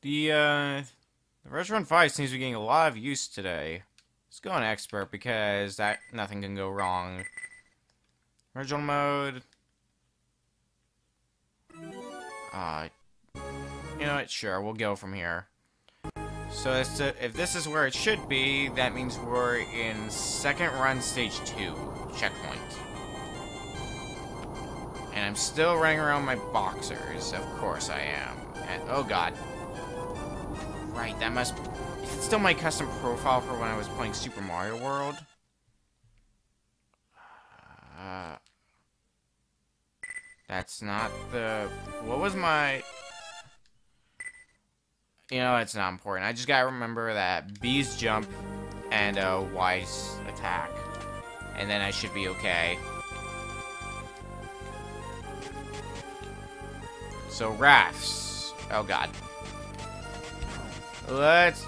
The, uh, the Retron 5 seems to be getting a lot of use today. Let's go on Expert, because that nothing can go wrong. Original mode. Uh, you know what? Sure, we'll go from here. So if this is where it should be, that means we're in second run stage 2, checkpoint. And I'm still running around my boxers, of course I am. And, oh god. Right, that must... Is it still my custom profile for when I was playing Super Mario World? Uh, that's not the... What was my... You know, it's not important. I just gotta remember that B's jump and uh, Y's attack. And then I should be okay. So, rafts. Oh, God. Let's...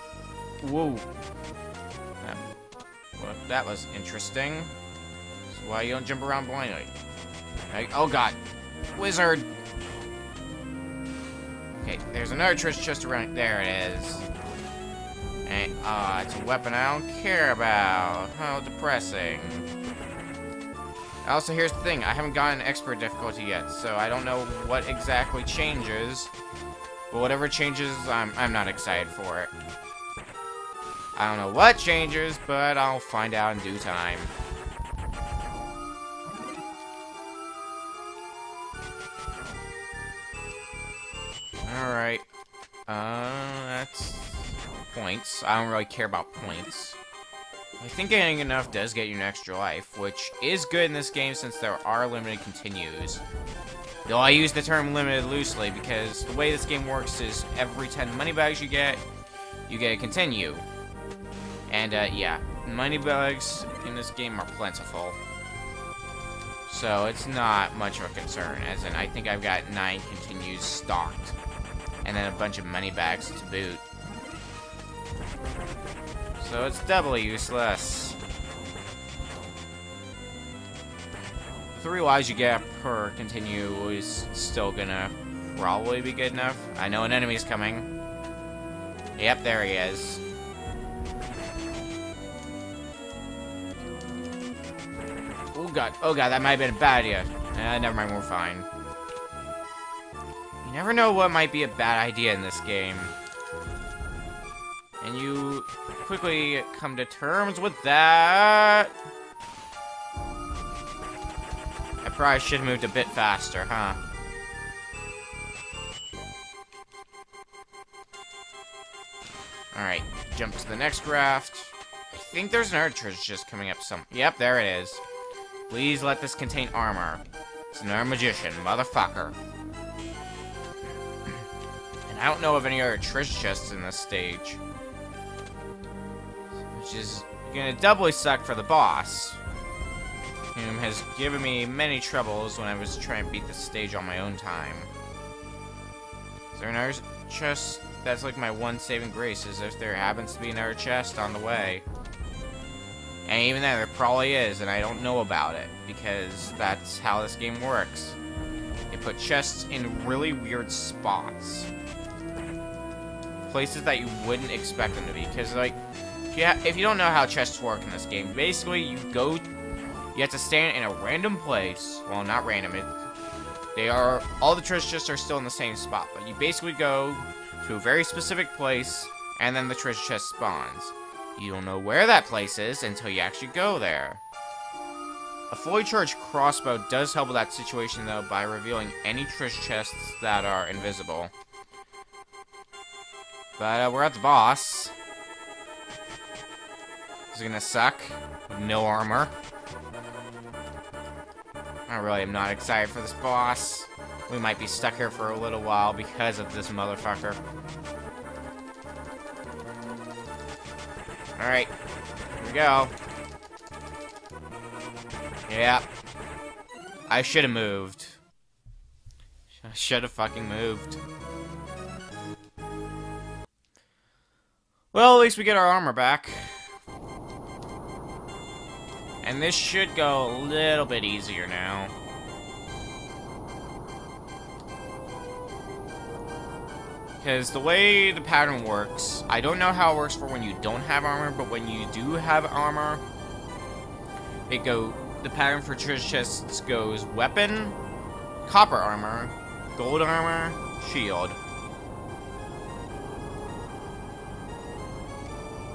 Whoa. That, well, that was interesting. That's why you don't jump around blindly. oh, God. Wizard! Okay, there's another treasure chest around. There it is. And, uh, it's a weapon I don't care about. How depressing. Also, here's the thing. I haven't gotten expert difficulty yet, so I don't know what exactly changes. But whatever changes, I'm, I'm not excited for it. I don't know what changes, but I'll find out in due time. Alright. Uh, that's points. I don't really care about points. I think getting enough does get you an extra life, which is good in this game since there are limited continues. Though I use the term limited loosely because the way this game works is every 10 money bags you get, you get a continue. And, uh, yeah, money bags in this game are plentiful. So it's not much of a concern, as in I think I've got 9 continues stocked and then a bunch of money bags to boot. So it's doubly useless. Three lives you get per continue is still gonna probably be good enough. I know an enemy's coming. Yep, there he is. Oh god, oh god, that might have been a bad idea. Uh, never mind, we're fine. You never know what might be a bad idea in this game. And you quickly come to terms with that. Probably should have moved a bit faster, huh? Alright, jump to the next raft. I think there's an treasure just coming up some- Yep, there it is. Please let this contain armor. It's another magician, motherfucker. And I don't know of any other treasure chests in this stage. Which is gonna doubly suck for the boss. Whom has given me many troubles when I was trying to beat the stage on my own time. Is there another chest? That's like my one saving grace, is if there happens to be another chest on the way. And even then, there probably is, and I don't know about it, because that's how this game works. They put chests in really weird spots places that you wouldn't expect them to be. Because, like, yeah, if you don't know how chests work in this game, basically you go, you have to stand in a random place. Well, not random. It, they are all the treasure chests are still in the same spot, but you basically go to a very specific place, and then the treasure chest spawns. You don't know where that place is until you actually go there. A fully charged crossbow does help with that situation, though, by revealing any treasure chests that are invisible. But uh, we're at the boss. This Is gonna suck? No armor. I really am not excited for this boss. We might be stuck here for a little while because of this motherfucker. Alright. Here we go. Yeah. I should have moved. I should have fucking moved. Well, at least we get our armor back. And this should go a little bit easier now. Because the way the pattern works, I don't know how it works for when you don't have armor, but when you do have armor, it go the pattern for treasure chests goes weapon, copper armor, gold armor, shield.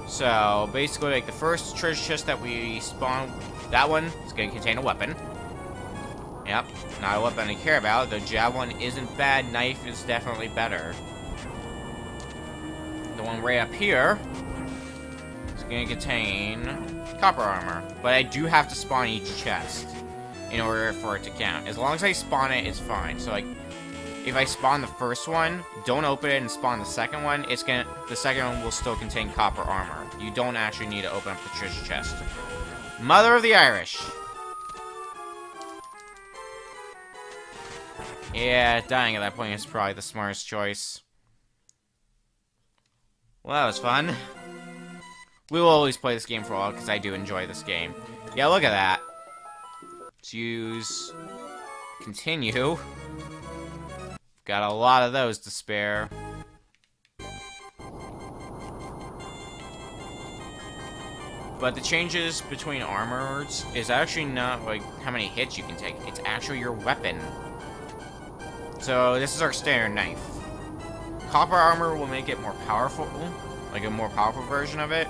So basically, like the first treasure chest that we spawn, that one is going to contain a weapon. Yep, not a weapon I care about. The javelin isn't bad. Knife is definitely better the one right up here is going to contain copper armor. But I do have to spawn each chest in order for it to count. As long as I spawn it, it's fine. So, like, if I spawn the first one, don't open it and spawn the second one, it's gonna the second one will still contain copper armor. You don't actually need to open up the treasure chest. Mother of the Irish. Yeah, dying at that point is probably the smartest choice. Well, that was fun. We will always play this game for a while, because I do enjoy this game. Yeah, look at that. Let's use... Continue. Got a lot of those to spare. But the changes between armors is actually not, like, how many hits you can take. It's actually your weapon. So, this is our standard knife. Copper armor will make it more powerful, like a more powerful version of it.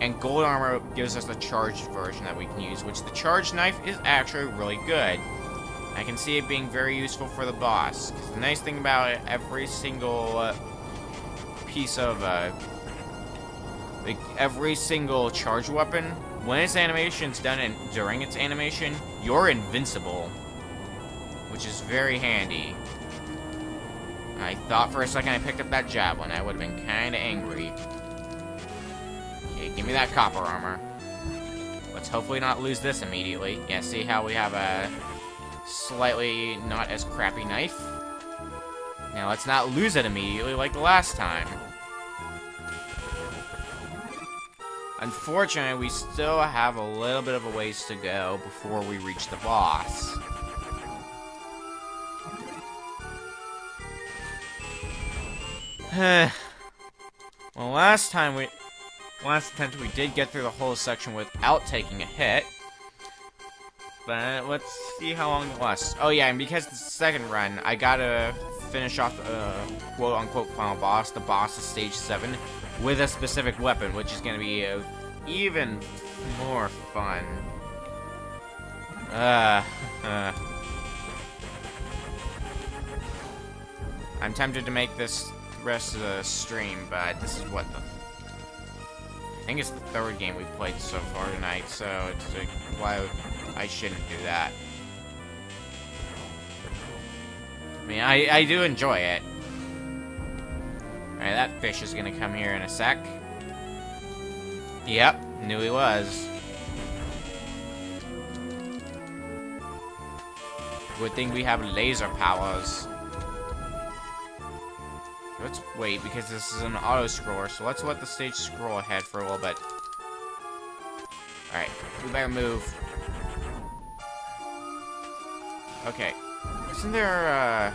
And gold armor gives us the charged version that we can use, which the charged knife is actually really good. I can see it being very useful for the boss. The nice thing about it, every single uh, piece of, uh, like, every single charge weapon, when its animation's done and during its animation, you're invincible. Which is very handy. I thought for a second I picked up that javelin. I would have been kind of angry. Okay, give me that copper armor. Let's hopefully not lose this immediately. Yeah, see how we have a slightly not as crappy knife? Now let's not lose it immediately like the last time. Unfortunately, we still have a little bit of a ways to go before we reach the boss. well, last time we... Last attempt we did get through the whole section without taking a hit. But let's see how long it lasts. Oh yeah, and because the second run, I gotta finish off the uh, quote-unquote final boss, the boss of stage 7, with a specific weapon, which is gonna be uh, even more fun. Uh, uh. I'm tempted to make this rest of the stream, but this is what the... I think it's the third game we've played so far tonight, so it's like, why I shouldn't do that. I mean, I, I do enjoy it. Alright, that fish is gonna come here in a sec. Yep, knew he was. Good thing we have laser powers. Let's wait, because this is an auto-scroller, so let's let the stage scroll ahead for a little bit. Alright, we better move. Okay. Isn't there, uh...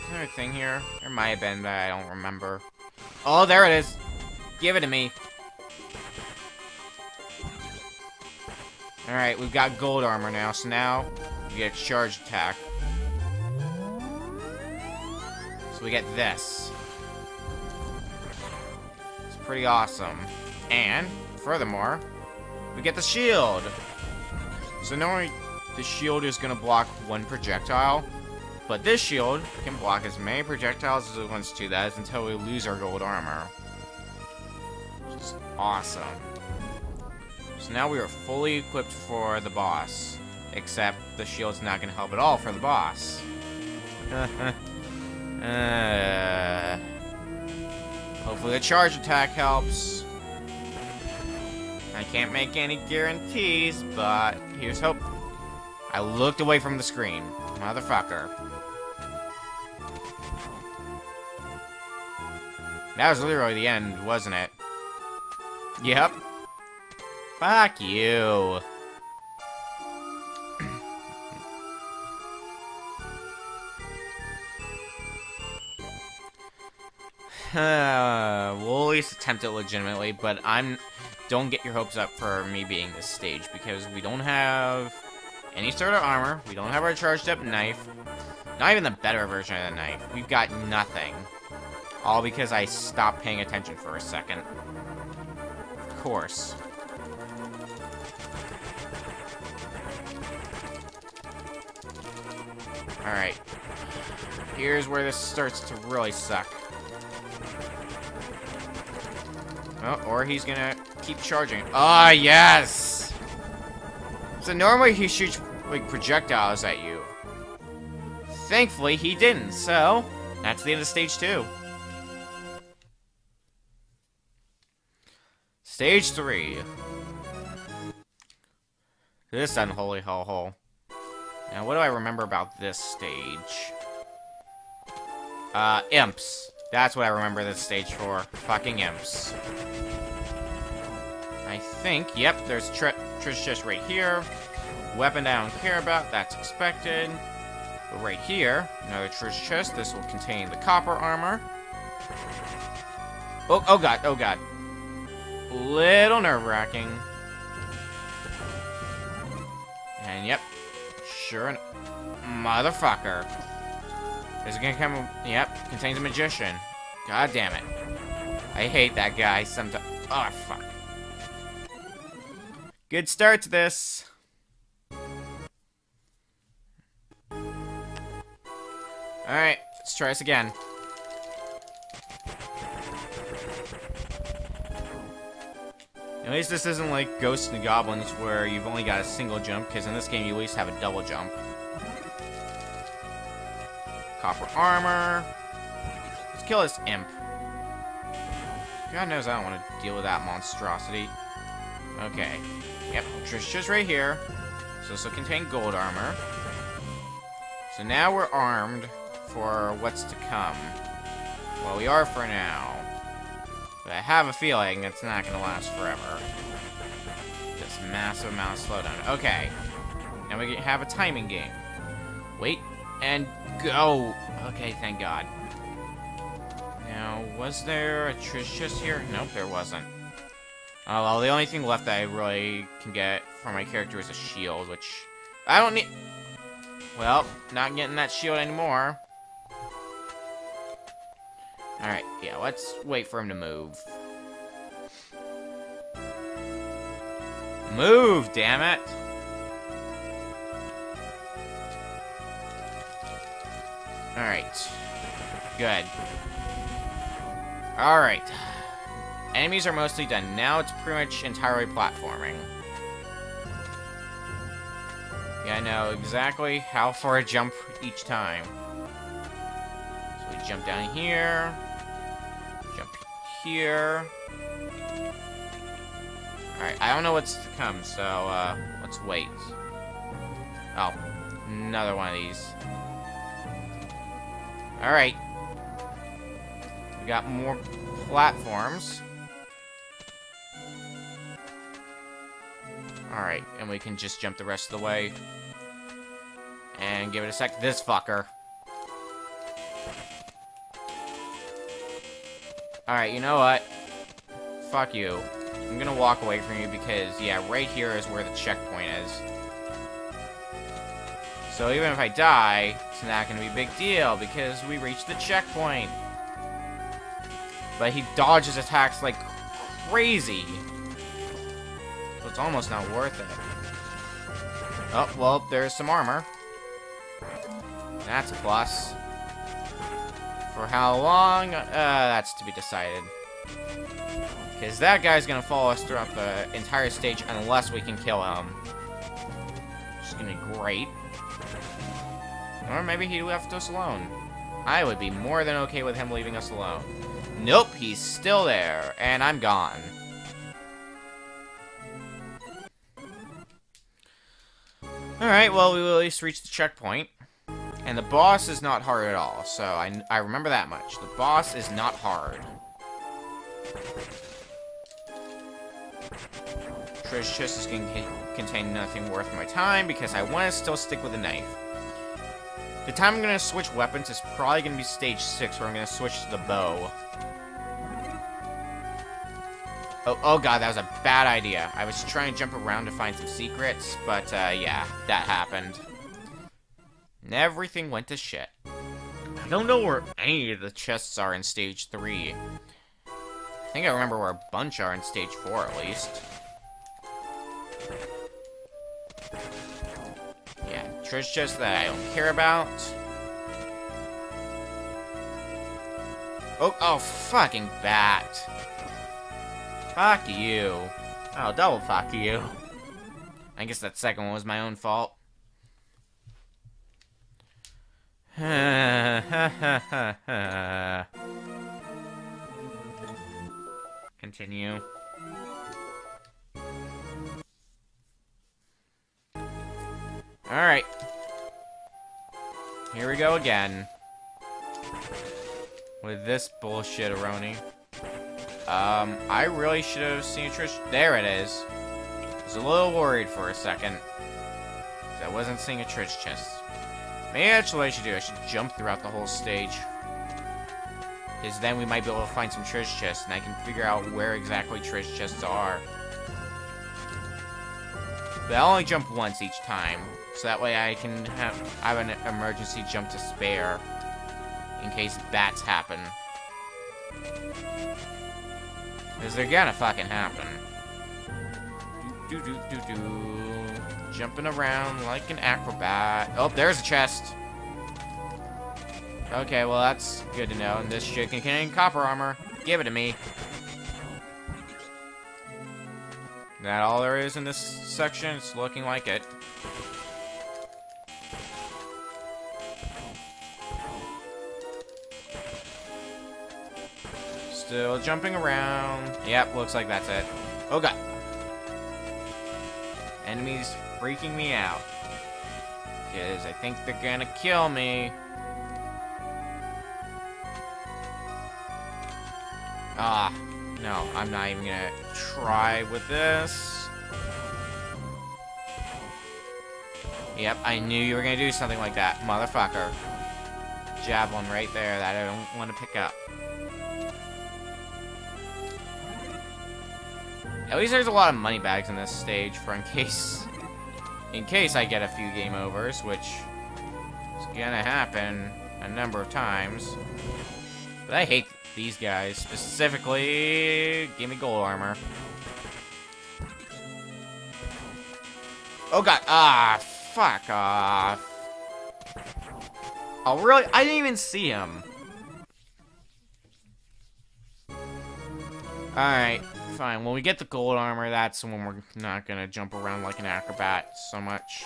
Is there a thing here? There might have been, but I don't remember. Oh, there it is! Give it to me. Alright, we've got gold armor now, so now we get charge attack. We get this. It's pretty awesome. And, furthermore, we get the shield. So normally, the shield is going to block one projectile, but this shield can block as many projectiles as it wants to. That is until we lose our gold armor. Which is awesome. So now we are fully equipped for the boss. Except the shield's not going to help at all for the boss. Uh, hopefully the charge attack helps. I can't make any guarantees, but here's hope. I looked away from the screen. Motherfucker. That was literally the end, wasn't it? Yep. Fuck you. we'll at least attempt it legitimately, but I'm... Don't get your hopes up for me being this stage, because we don't have any sort of armor, we don't have our charged up knife, not even the better version of the knife. We've got nothing. All because I stopped paying attention for a second. Of course. Alright. Here's where this starts to really suck. Oh, or he's gonna keep charging. Ah, oh, yes! So normally he shoots, like, projectiles at you. Thankfully, he didn't, so... That's the end of stage two. Stage three. This unholy hellhole. Now, what do I remember about this stage? Uh, imps. That's what I remember this stage for. Fucking imps. I think, yep, there's treasure chest right here. Weapon I don't care about, that's expected. But right here, another treasure chest. This will contain the copper armor. Oh, oh god, oh god. Little nerve-wracking. And yep, sure enough. Motherfucker. Is it gonna come? Yep, contains a magician. God damn it. I hate that guy sometimes. Oh, fuck. Good start to this. Alright, let's try this again. At least this isn't like Ghosts and Goblins where you've only got a single jump, because in this game you at least have a double jump. Copper armor. Let's kill this imp. God knows I don't want to deal with that monstrosity. Okay. Yep, just right here. So this will contain gold armor. So now we're armed for what's to come. Well, we are for now. But I have a feeling it's not going to last forever. This massive amount of slowdown. Okay. Now we have a timing game. Wait, and go. Okay, thank God. Now, was there a chest here? Nope, there wasn't. Oh, well, the only thing left that I really can get from my character is a shield, which I don't need... Well, not getting that shield anymore. Alright, yeah, let's wait for him to move. Move, damn it! Alright. Good. Alright. Enemies are mostly done. Now it's pretty much entirely platforming. Yeah, I know exactly how far I jump each time. So we jump down here. Jump here. Alright, I don't know what's to come, so, uh, let's wait. Oh, another one of these. Alright. We got more platforms. Alright, and we can just jump the rest of the way. And give it a sec. This fucker. Alright, you know what? Fuck you. I'm gonna walk away from you because, yeah, right here is where the checkpoint is. So even if I die, it's not gonna be a big deal because we reached the checkpoint. But he dodges attacks like crazy. So it's almost not worth it. Oh, well, there's some armor. That's a plus. For how long? Uh, that's to be decided. Because that guy's gonna follow us throughout the entire stage unless we can kill him. Which is gonna be great. Or maybe he left us alone. I would be more than okay with him leaving us alone. Nope, he's still there, and I'm gone. Alright, well, we will at least reach the checkpoint. And the boss is not hard at all, so I, I remember that much. The boss is not hard. Treasure chest is going to contain nothing worth my time because I want to still stick with the knife. The time I'm gonna switch weapons is probably gonna be stage 6, where I'm gonna switch to the bow. Oh, oh god, that was a bad idea. I was trying to jump around to find some secrets, but, uh, yeah, that happened. And everything went to shit. I don't know where any of the chests are in stage 3. I think I remember where a bunch are in stage 4, at least. Treasure chest that I don't care about. Oh, oh, fucking bat. Fuck you. Oh, double fuck you. I guess that second one was my own fault. Continue. Alright. Here we go again. With this bullshit Aroni. Um, I really should have seen a Trish. There it is. I was a little worried for a second. I wasn't seeing a Trish chest. Maybe that's what I should do. I should jump throughout the whole stage. Because then we might be able to find some Trish chests, and I can figure out where exactly Trish chests are. But I'll only jump once each time, so that way I can have, have an emergency jump to spare, in case bats happen. Because they're gonna fucking happen. Do do do do do. Jumping around like an acrobat. Oh, there's a chest. Okay, well that's good to know. And this shit can contain copper armor. Give it to me. That all there is in this section? It's looking like it. Still jumping around. Yep, looks like that's it. Oh god. Enemies freaking me out. Because I think they're gonna kill me. Ah, no, I'm not even gonna try with this. Yep, I knew you were gonna do something like that, motherfucker. Javelin right there that I don't want to pick up. At least there's a lot of money bags in this stage for in case... In case I get a few game overs, which is gonna happen a number of times. But I hate these guys. Specifically, give me gold armor. Oh god, ah, fuck off. Oh really? I didn't even see him. Alright, fine. When we get the gold armor, that's when we're not gonna jump around like an acrobat so much.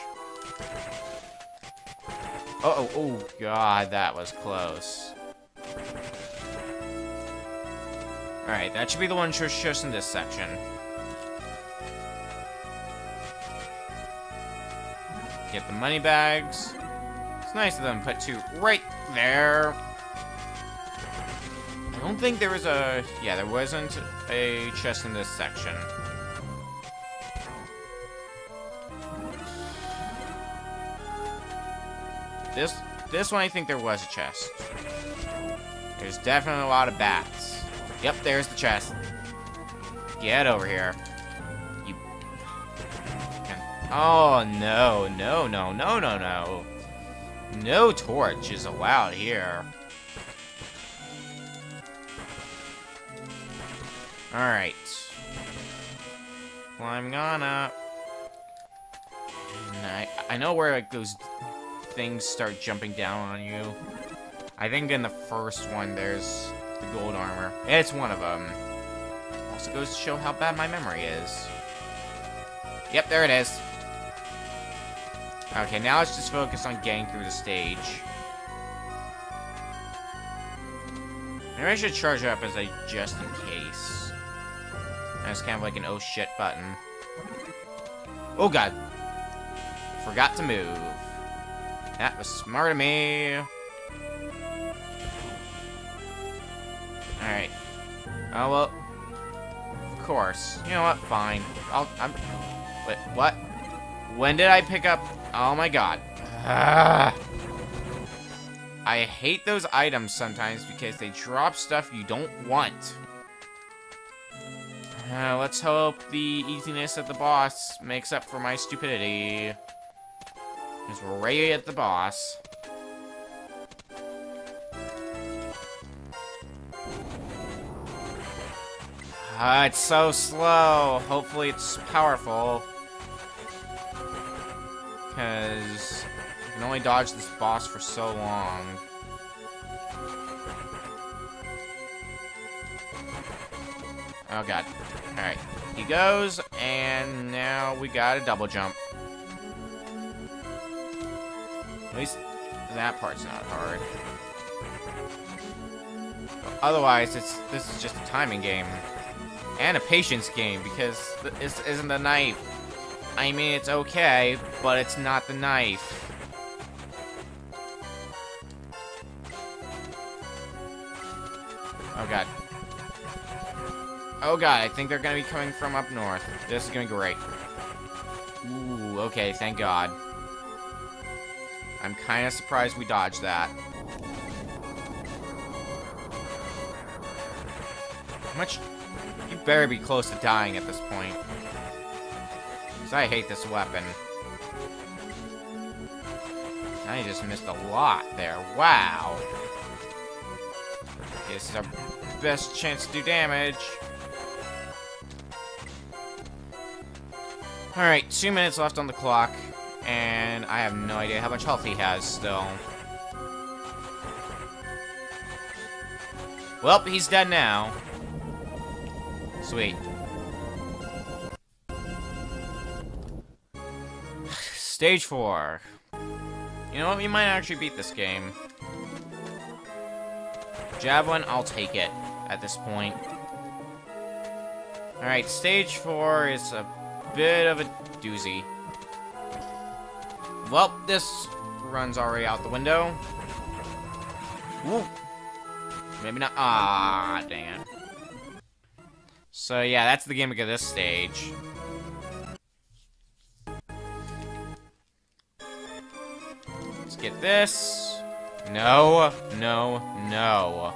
Uh oh, oh god, that was close. Alright, that should be the one just, in this section. Get the money bags. It's nice of them put two right there. I don't think there was a... Yeah, there wasn't a chest in this section. This, this one, I think there was a chest. There's definitely a lot of bats. Yep, there's the chest. Get over here. You... Oh, no, no, no, no, no, no. No torch is allowed here. Alright. Climbing on up. And I, I know where like those things start jumping down on you. I think in the first one there's the gold armor. It's one of them. Also goes to show how bad my memory is. Yep, there it is. Okay, now let's just focus on getting through the stage. Maybe I should charge up as a just in case. That's kind of like an oh shit button. Oh god. Forgot to move. That was smart of me. Alright. Oh, well. Of course. You know what? Fine. I'll... I'm... Wait, what? When did I pick up... Oh my god. Ah. I hate those items sometimes because they drop stuff you don't want. Uh, let's hope the easiness of the boss makes up for my stupidity. We're right at the boss. Uh, it's so slow. Hopefully it's powerful. Because I can only dodge this boss for so long. Oh god. Alright. He goes, and now we got a double jump. At least that part's not hard. Otherwise, it's this is just a timing game. And a patience game, because this isn't the knife. I mean, it's okay, but it's not the knife. Oh god, I think they're gonna be coming from up north. This is gonna be great. Ooh, okay, thank god. I'm kinda surprised we dodged that. How much... You better be close to dying at this point. Because I hate this weapon. I just missed a lot there. Wow. This is our best chance to do damage. Alright, two minutes left on the clock, and I have no idea how much health he has still. Well, he's dead now. Sweet. Stage 4. You know what, we might actually beat this game. Javelin, I'll take it at this point. Alright, stage 4 is a bit of a doozy. Well, this run's already out the window. Woo. Maybe not. Ah, dang it. So yeah, that's the gimmick of this stage. Let's get this. No, no, no.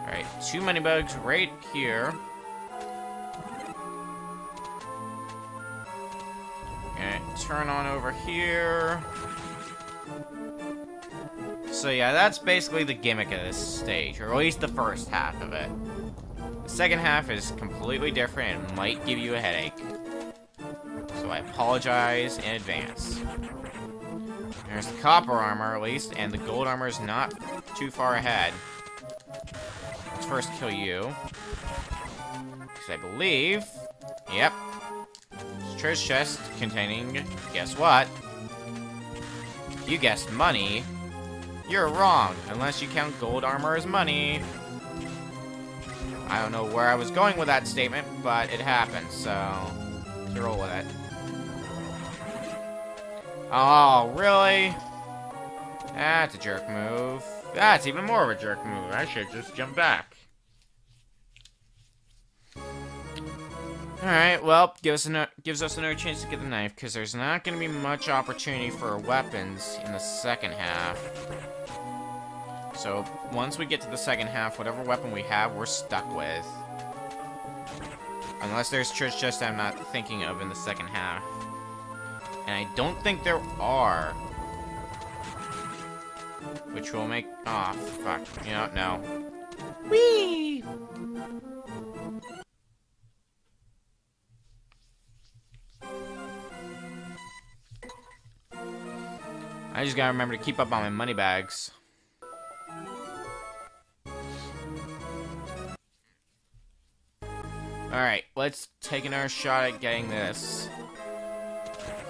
Alright, two money bugs right here. Turn on over here. So yeah, that's basically the gimmick of this stage, or at least the first half of it. The second half is completely different and might give you a headache. So I apologize in advance. There's the copper armor, at least, and the gold armor is not too far ahead. Let's first kill you. Because I believe... Yep, treasure chest containing, guess what? You guessed money. You're wrong, unless you count gold armor as money. I don't know where I was going with that statement, but it happened, so to roll with it. Oh, really? That's a jerk move. That's even more of a jerk move. I should just jump back. Alright, well, gives us, gives us another chance to get the knife, because there's not going to be much opportunity for weapons in the second half. So, once we get to the second half, whatever weapon we have, we're stuck with. Unless there's church chest I'm not thinking of in the second half. And I don't think there are. Which will make... oh, fuck. You know, no. Whee! I just gotta remember to keep up on my money bags. Alright, let's take another shot at getting this.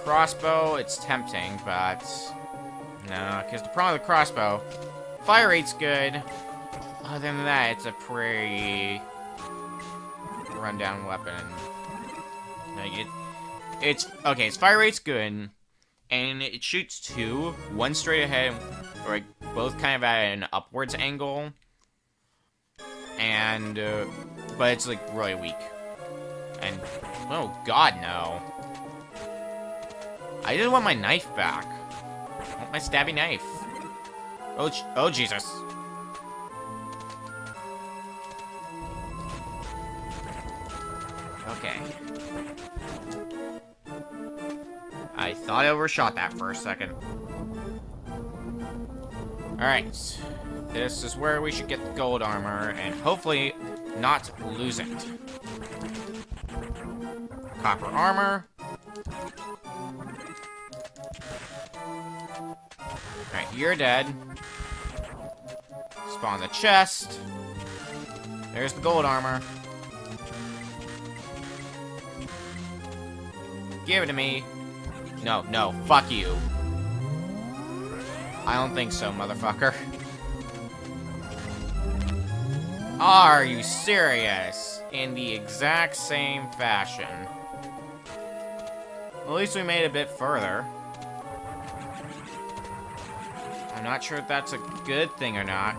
Crossbow, it's tempting, but... No, because the problem with the crossbow, fire rate's good. Other than that, it's a pretty rundown weapon. Like it, it's okay. Its fire rate's good and it shoots two, one straight ahead, or both kind of at an upwards angle, and uh, but it's like really weak. And oh god, no! I just want my knife back. I want my stabby knife. Oh, oh Jesus. Okay. I thought I overshot that for a second. Alright. This is where we should get the gold armor, and hopefully not lose it. Copper armor. Alright, you're dead. Spawn the chest. There's the gold armor. Give it to me. No, no, fuck you. I don't think so, motherfucker. Are you serious? In the exact same fashion. At least we made a bit further. I'm not sure if that's a good thing or not.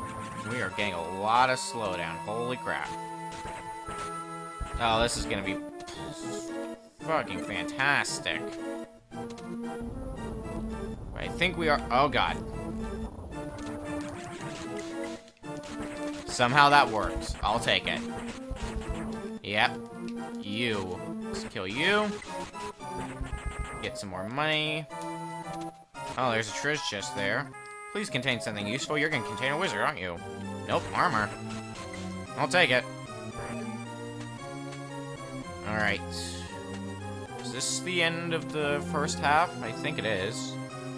We are getting a lot of slowdown. Holy crap. Oh, this is gonna be fucking fantastic. I think we are... Oh, God. Somehow that works. I'll take it. Yep. You. Let's kill you. Get some more money. Oh, there's a treasure chest there. Please contain something useful. You're gonna contain a wizard, aren't you? Nope, armor. I'll take it. Alright. Is this the end of the first half? I think it is.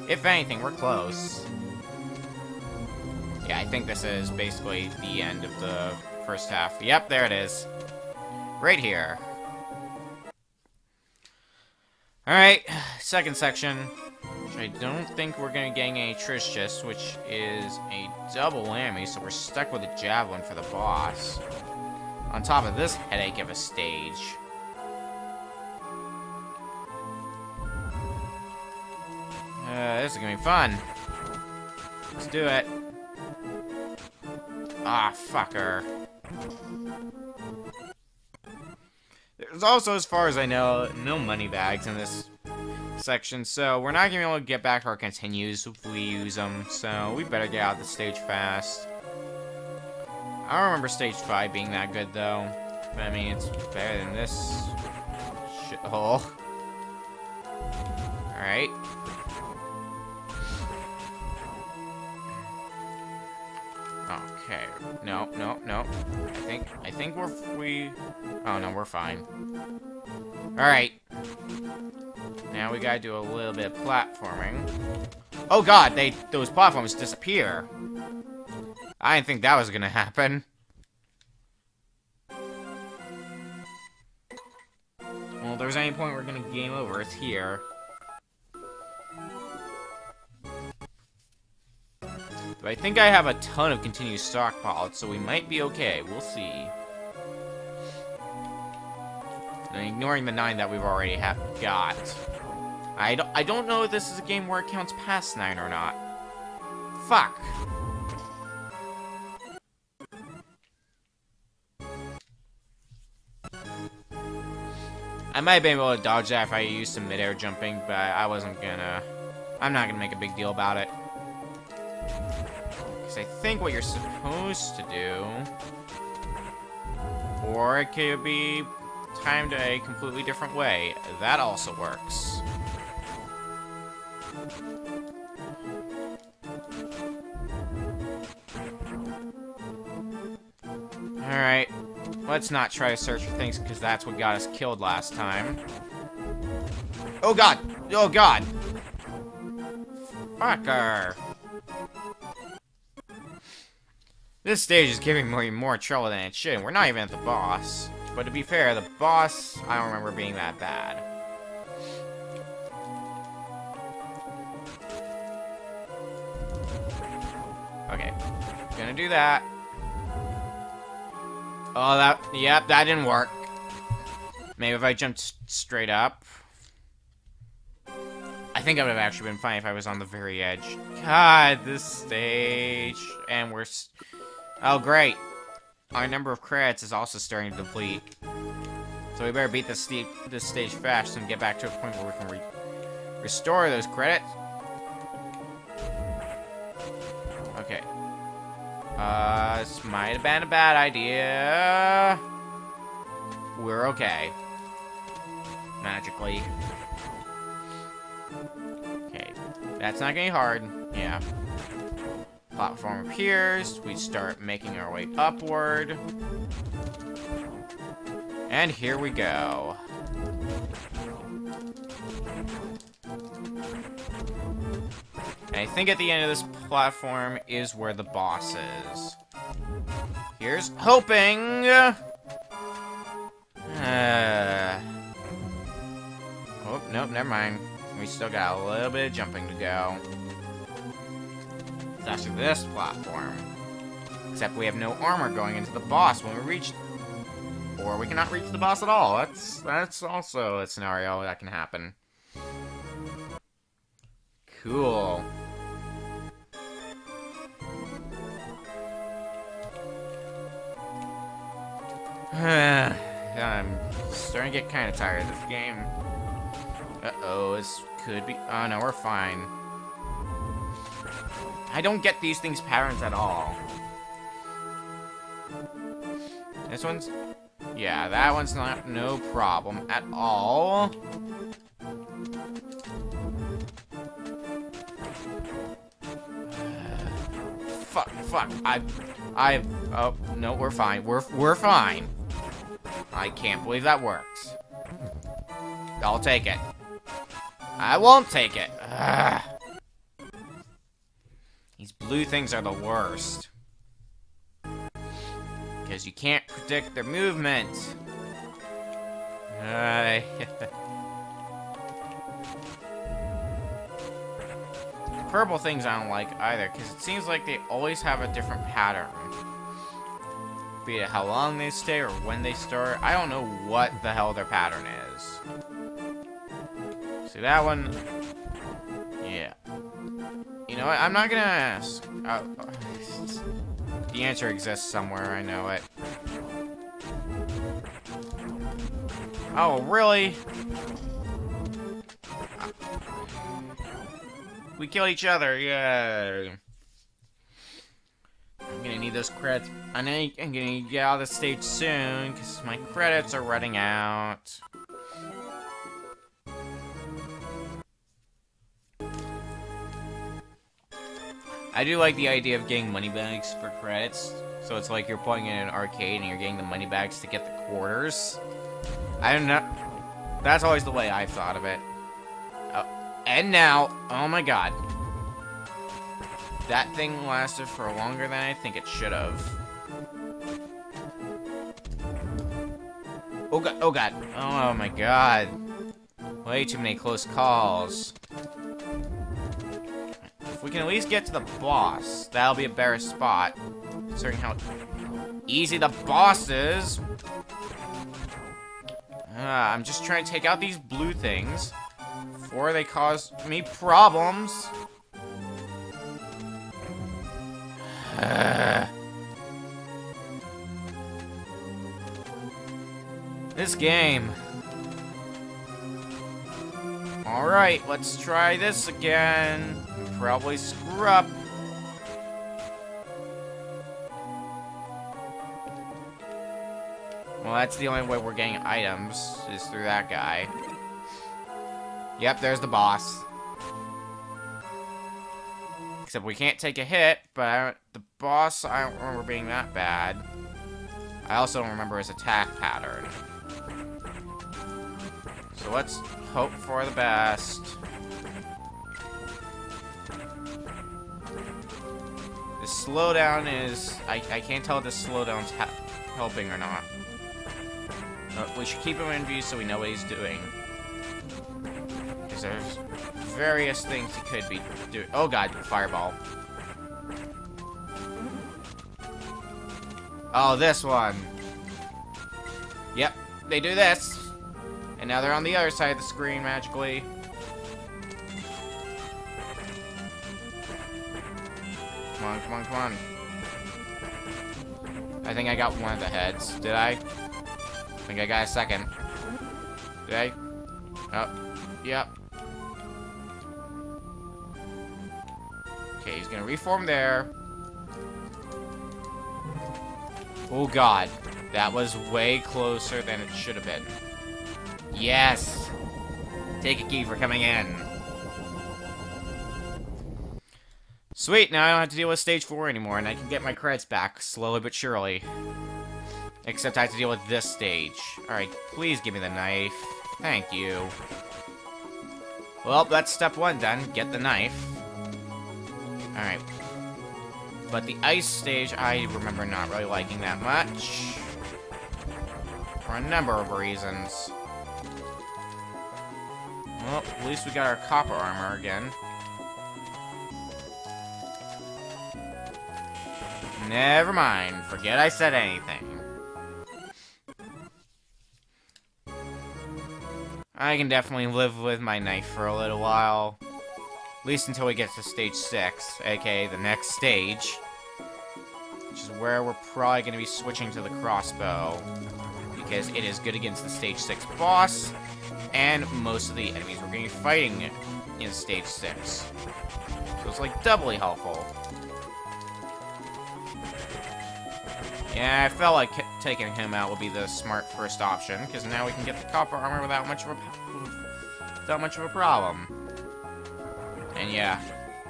If anything, we're close. Yeah, I think this is basically the end of the first half. Yep, there it is. Right here. Alright, second section. I don't think we're gonna getting any Trish which is a double whammy, so we're stuck with a Javelin for the boss. On top of this headache of a stage. Uh, this is gonna be fun. Let's do it. Ah, fucker. There's also, as far as I know, no money bags in this section, so we're not gonna be able to get back our continues if we use them, so we better get out of the stage fast. I don't remember stage 5 being that good, though. But, I mean, it's better than this shithole. Alright. Okay. No, no, no. I think I think we're we. Oh no, we're fine. All right. Now we gotta do a little bit of platforming. Oh god, they those platforms disappear. I didn't think that was gonna happen. Well, if there's any point we're gonna game over, it's here. But I think I have a ton of continued stockpiled, so we might be okay. We'll see. And ignoring the 9 that we've already have got. I don't, I don't know if this is a game where it counts past 9 or not. Fuck. I might have been able to dodge that if I used some mid-air jumping, but I wasn't gonna... I'm not gonna make a big deal about it. Because I think what you're supposed to do... Or it could be timed a completely different way. That also works. Alright. Let's not try to search for things, because that's what got us killed last time. Oh god! Oh god! Fucker! This stage is giving me more trouble than it should. We're not even at the boss. But to be fair, the boss, I don't remember being that bad. Okay. Gonna do that. Oh, that, yep, that didn't work. Maybe if I jumped straight up. I think I would have actually been fine if I was on the very edge. God, this stage. And we're... Oh, great. Our number of credits is also starting to deplete. So we better beat this, this stage fast and get back to a point where we can re restore those credits. Okay. Uh, this might have been a bad idea. We're okay. magically. Okay, that's not getting hard. Yeah. Platform appears. We start making our way upward. And here we go. And I think at the end of this platform is where the boss is. Here's hoping! Uh... Oh, nope, never mind. We still got a little bit of jumping to go. It's this platform. Except we have no armor going into the boss when we reach... Or we cannot reach the boss at all. That's, that's also a scenario that can happen. Cool. I'm starting to get kind of tired of this game. Uh-oh, this could be... Oh, no, we're fine. I don't get these things patterns at all. This one's... Yeah, that one's not no problem at all. Uh, fuck, fuck. I... I... Oh, no, we're fine. We're, we're fine. I can't believe that works. I'll take it. I won't take it. Ugh. These blue things are the worst. Because you can't predict their movement. Uh, purple things I don't like either, because it seems like they always have a different pattern be it how long they stay or when they start. I don't know what the hell their pattern is. See that one? Know what? I'm not gonna ask. Uh, the answer exists somewhere. I know it. Oh, really? We kill each other. Yeah. I'm gonna need those credits. I know I'm gonna get out of the stage soon, because my credits are running out. I do like the idea of getting money bags for credits. So it's like you're playing in an arcade and you're getting the money bags to get the quarters. I don't know. That's always the way I've thought of it. Oh, and now, oh my god, that thing lasted for longer than I think it should have. Oh god, oh god. Oh my god. Way too many close calls. We can at least get to the boss, that'll be a better spot. Considering how easy the boss is. Uh, I'm just trying to take out these blue things before they cause me problems. this game. Alright, let's try this again. Probably screw up. Well, that's the only way we're getting items, is through that guy. Yep, there's the boss. Except we can't take a hit, but the boss, I don't remember being that bad. I also don't remember his attack pattern. So let's hope for the best. The slowdown is... I, I can't tell if the slowdown's helping or not. Uh, we should keep him in view so we know what he's doing. Because there's various things he could be doing. Oh god, fireball. Oh, this one. Yep, they do this. And now they're on the other side of the screen magically. Come on, come on, come on. I think I got one of the heads. Did I? I think I got a second. Did I? Oh, yep. Okay, he's gonna reform there. Oh god. That was way closer than it should have been. Yes! Take a key for coming in. Sweet, now I don't have to deal with stage 4 anymore, and I can get my credits back, slowly but surely. Except I have to deal with this stage. Alright, please give me the knife. Thank you. Well, that's step one done. Get the knife. Alright. But the ice stage, I remember not really liking that much. For a number of reasons. Well, at least we got our copper armor again. Never mind. Forget I said anything. I can definitely live with my knife for a little while. At least until we get to stage 6, aka the next stage. Which is where we're probably going to be switching to the crossbow. Because it is good against the stage 6 boss, and most of the enemies we're going to be fighting in stage 6. So it's like doubly helpful. Yeah, I felt like taking him out would be the smart first option, because now we can get the copper armor without much of a without much of a problem. And yeah,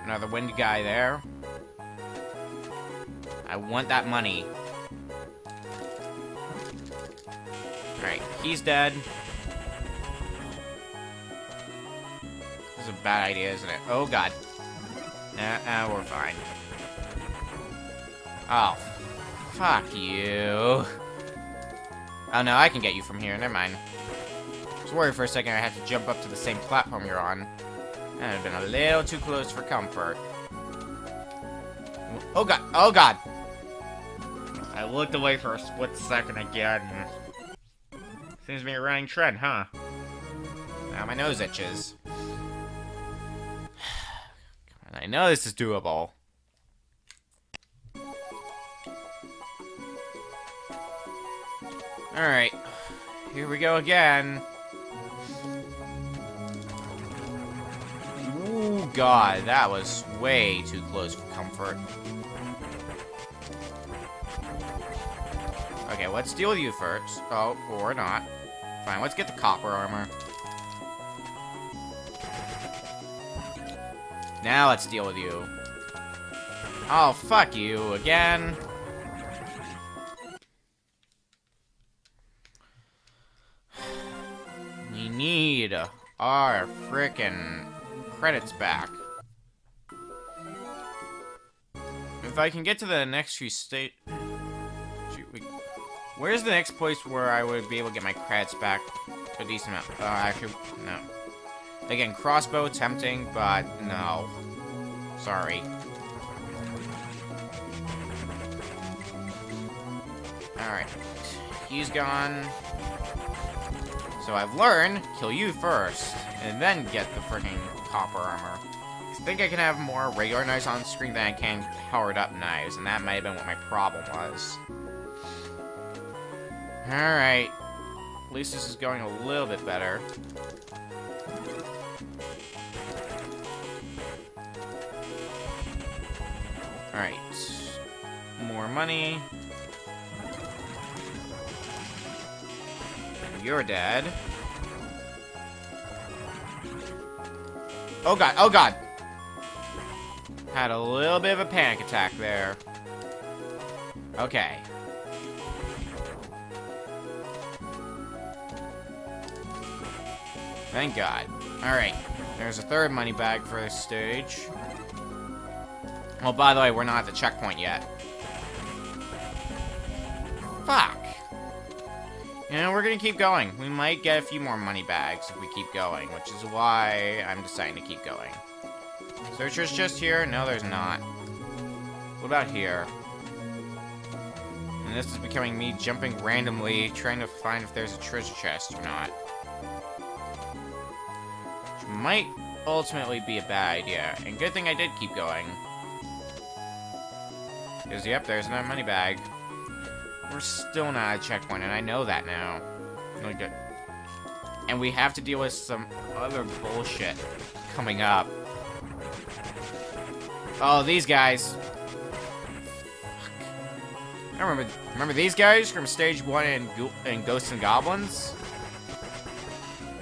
another wind guy there. I want that money. Alright, he's dead. This is a bad idea, isn't it? Oh god. Nah, nah, we're fine. Oh, Fuck you. Oh no, I can get you from here. Never mind. I was worried for a second I had to jump up to the same platform you're on. That would have been a little too close for comfort. Oh god, oh god! I looked away for a split second again. Seems to be a running trend, huh? Now my nose itches. I know this is doable. Alright. Here we go again. Ooh, God, that was way too close for comfort. Okay, let's deal with you first. Oh, or not. Fine, let's get the copper armor. Now let's deal with you. Oh, fuck you again. Need our frickin' credits back. If I can get to the next few state... Where's the next place where I would be able to get my credits back a decent amount? Uh, actually, no. Again, crossbow tempting, but no. Sorry. Alright. He's gone. So I've learned, kill you first, and then get the freaking copper armor. I think I can have more regular knives on screen than I can powered up knives, and that might have been what my problem was. Alright. At least this is going a little bit better. Alright. More money. You're dead. Oh god, oh god! Had a little bit of a panic attack there. Okay. Thank god. Alright. There's a third money bag for this stage. Well, by the way, we're not at the checkpoint yet. Fuck. You know, we're gonna keep going. We might get a few more money bags if we keep going, which is why I'm deciding to keep going. Searcher's just here? No, there's not. What about here? And this is becoming me jumping randomly, trying to find if there's a treasure chest or not. Which might ultimately be a bad idea. And good thing I did keep going. Because, yep, there's another money bag. We're still not at a checkpoint, and I know that now. Really good. And we have to deal with some other bullshit coming up. Oh, these guys. I remember, remember these guys from stage one in, in Ghosts and Goblins?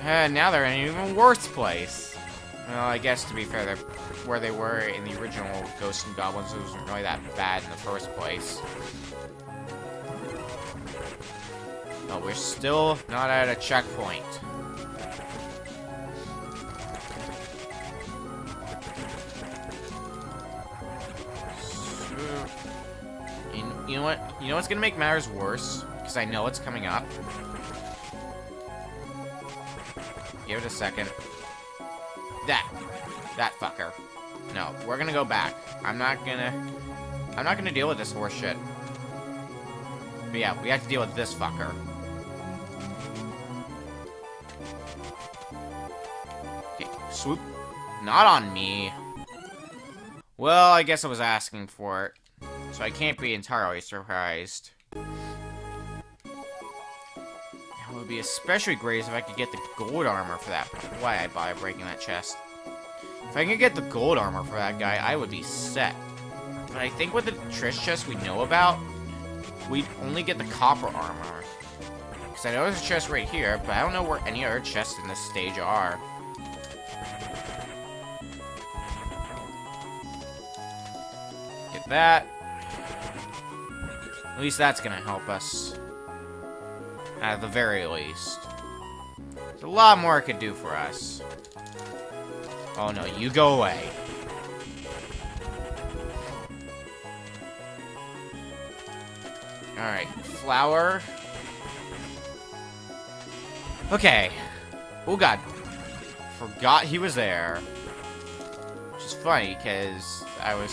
Uh, now they're in an even worse place. Well, I guess to be fair, they're where they were in the original Ghosts and Goblins it wasn't really that bad in the first place. But we're still not at a checkpoint. You, know what? You know what's gonna make matters worse? Because I know it's coming up. Give it a second. That. That fucker. No, we're gonna go back. I'm not gonna... I'm not gonna deal with this horse shit. But yeah, we have to deal with this fucker. Swoop. Not on me. Well, I guess I was asking for it. So I can't be entirely surprised. It would be especially great if I could get the gold armor for that. Why I buy breaking that chest. If I could get the gold armor for that guy, I would be set. But I think with the Trish chest we know about, we'd only get the copper armor. Because I know there's a chest right here, but I don't know where any other chests in this stage are. That. At least that's gonna help us. At the very least. There's a lot more it could do for us. Oh no, you go away. Alright, flower. Okay. Oh god. Forgot he was there. Which is funny, because I was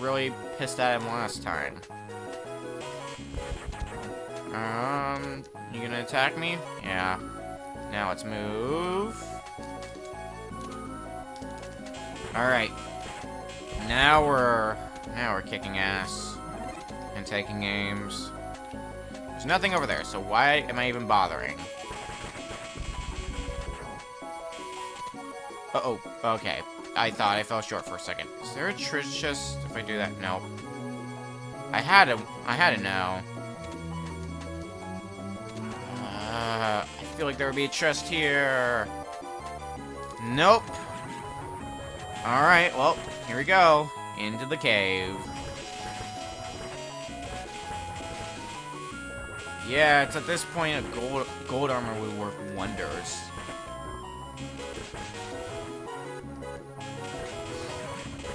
really pissed at him last time. Um, you gonna attack me? Yeah. Now let's move. Alright. Now we're... Now we're kicking ass. And taking aims. There's nothing over there, so why am I even bothering? Uh-oh. Okay. I thought I fell short for a second. Is there a treasure chest if I do that? No. I had to... I had to know. Uh, I feel like there would be a chest here. Nope. Alright, well, here we go. Into the cave. Yeah, it's at this point a gold gold armor would work wonders.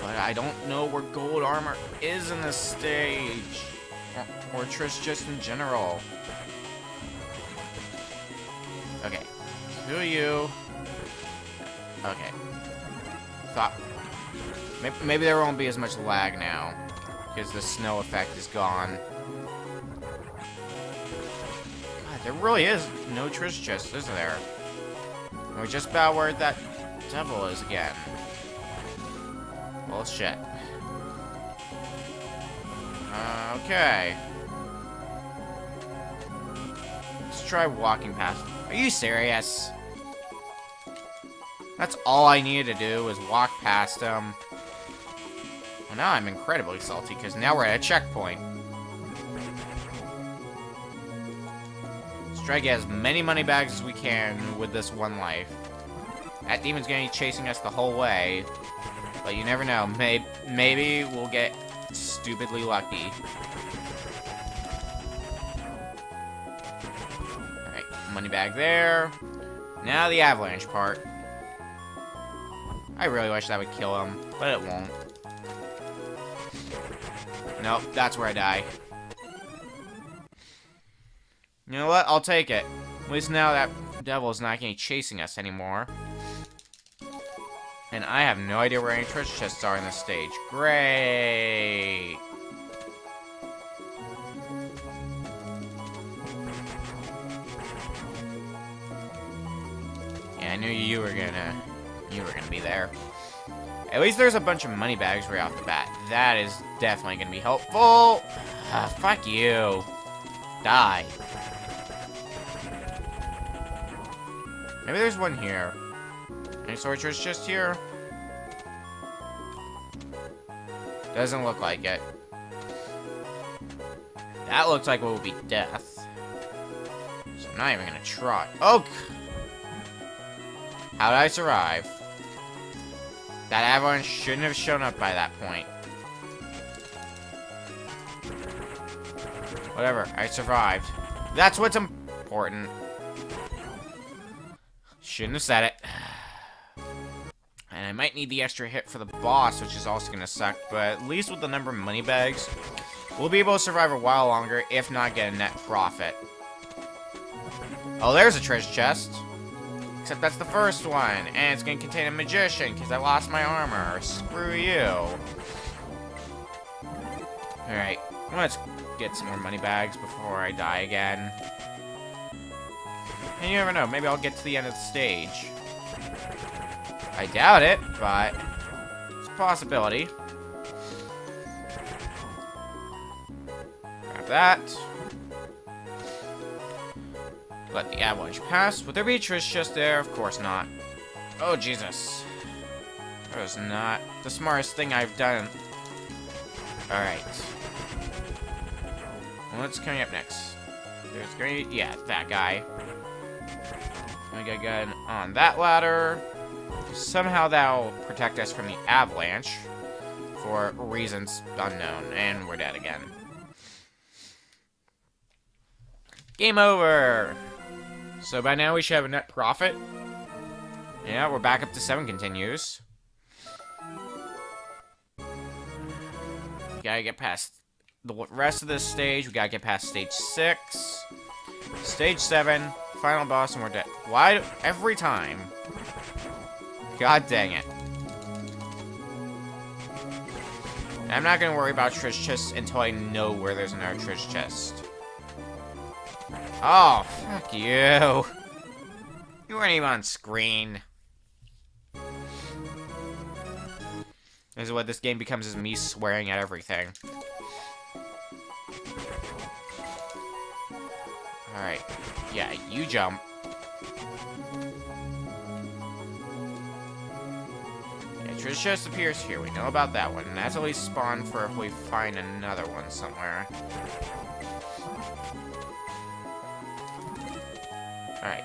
But I don't know where gold armor is in this stage. Or, Trish just in general. Okay. Who are you? Okay. Thought... Maybe, maybe there won't be as much lag now. Because the snow effect is gone. God, there really is no Trish chest, is there? We're just about where that devil is again. Well, shit. Uh, okay. Let's try walking past. Are you serious? That's all I needed to do was walk past him. Well, now I'm incredibly salty, because now we're at a checkpoint. Let's try to get as many money bags as we can with this one life. That demon's gonna be chasing us the whole way. But you never know. Maybe, maybe we'll get stupidly lucky. Alright, money bag there. Now the avalanche part. I really wish that would kill him, but it won't. Nope, that's where I die. You know what? I'll take it. At least now that devil is not going to be chasing us anymore. And I have no idea where any treasure chests are in this stage. Great! Yeah, I knew you were gonna you were gonna be there. At least there's a bunch of money bags right off the bat. That is definitely gonna be helpful. Ah, fuck you. Die. Maybe there's one here. Sorcerers just here? Doesn't look like it. That looks like what will be death. So I'm not even gonna try. Oh! How did I survive? That avalanche shouldn't have shown up by that point. Whatever, I survived. That's what's important. Shouldn't have said it. And I might need the extra hit for the boss, which is also gonna suck, but at least with the number of money bags, we'll be able to survive a while longer, if not get a net profit. Oh, there's a treasure chest. Except that's the first one, and it's gonna contain a magician, because I lost my armor. Screw you. Alright, let's get some more money bags before I die again. And you never know, maybe I'll get to the end of the stage. I doubt it, but it's a possibility. Grab that. Let the avalanche pass. Would there be a treasure chest there? Of course not. Oh, Jesus. That was not the smartest thing I've done. Alright. What's coming up next? There's going to be, yeah, that guy. We got gun on that ladder. Somehow that'll protect us from the avalanche for reasons unknown, and we're dead again. Game over! So by now we should have a net profit. Yeah, we're back up to 7 continues. Gotta get past the rest of this stage. We gotta get past stage 6. Stage 7, final boss, and we're dead. Why? Every time. God dang it. I'm not gonna worry about treasure chests until I know where there's another treasure chest. Oh, fuck you. You weren't even on screen. This is what this game becomes is me swearing at everything. Alright. Yeah, you jump. Treasure chest appears here. We know about that one. That's at least spawn for if we find another one somewhere. Alright.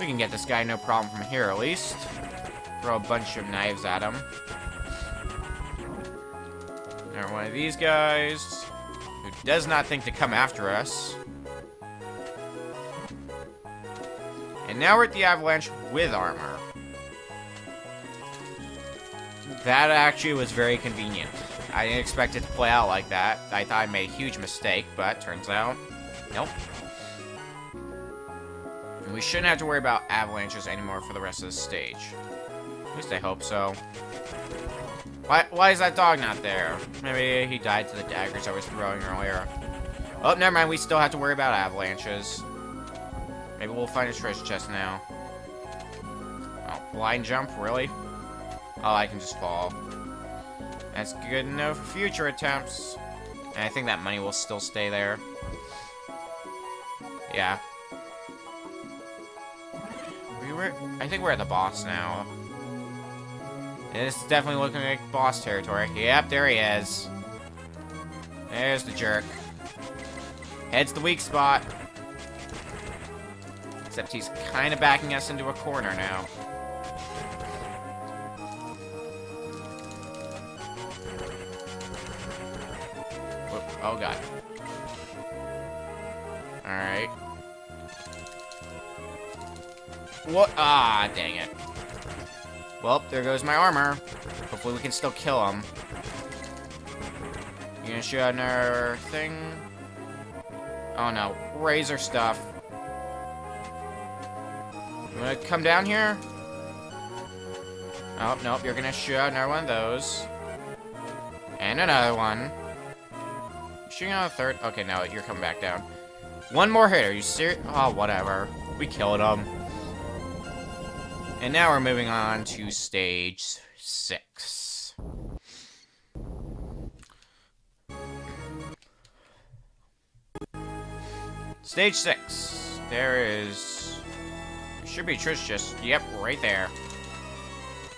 We can get this guy no problem from here, at least. Throw a bunch of knives at him. Another one of these guys, who does not think to come after us. And now we're at the Avalanche with armor. That actually was very convenient. I didn't expect it to play out like that. I thought I made a huge mistake, but turns out, nope. And we shouldn't have to worry about avalanches anymore for the rest of the stage. At least I hope so. Why, why is that dog not there? Maybe he died to the daggers I was throwing earlier. Oh, never mind. We still have to worry about avalanches. Maybe we'll find a treasure chest now. Oh, blind jump? Really? Oh, I can just fall. That's good enough for future attempts. And I think that money will still stay there. Yeah. We were... I think we're at the boss now. This is definitely looking like boss territory. Yep, there he is. There's the jerk. Head's the weak spot. Except he's kind of backing us into a corner now. Oh, God. Alright. What? Ah, dang it. Well, there goes my armor. Hopefully we can still kill him. You gonna shoot another thing? Oh no, razor stuff. You wanna come down here? Oh, nope, you're gonna shoot another one of those. And another one. Shooting out a third? Okay, now you're coming back down. One more hit, are you serious? Oh, whatever. We killed him. And now we're moving on to stage six. Stage six. There is... There should be Trish just... Yep, right there.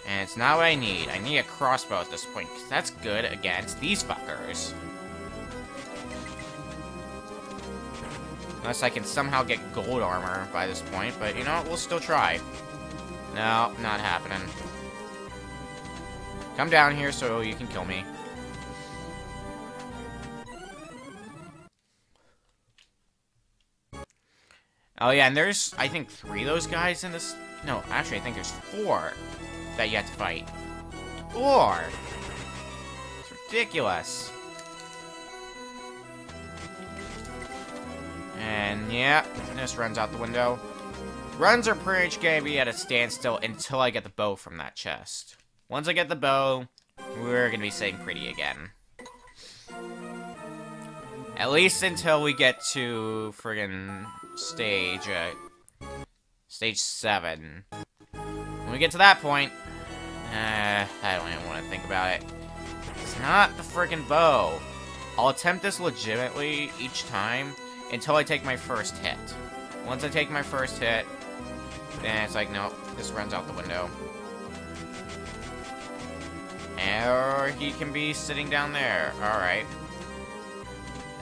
And it's not what I need. I need a crossbow at this point, because that's good against these fuckers. Unless I can somehow get gold armor by this point, but you know what, we'll still try. No, not happening. Come down here so you can kill me. Oh yeah, and there's, I think, three of those guys in this... No, actually, I think there's four that you have to fight. Four! It's ridiculous. And, yeah, this runs out the window. Runs are pretty much gonna be at a standstill until I get the bow from that chest. Once I get the bow, we're gonna be sitting pretty again. At least until we get to friggin' stage, uh, stage 7. When we get to that point, uh, I don't even want to think about it. It's not the friggin' bow. I'll attempt this legitimately each time until I take my first hit. Once I take my first hit, then it's like, nope, this runs out the window. Or he can be sitting down there. Alright.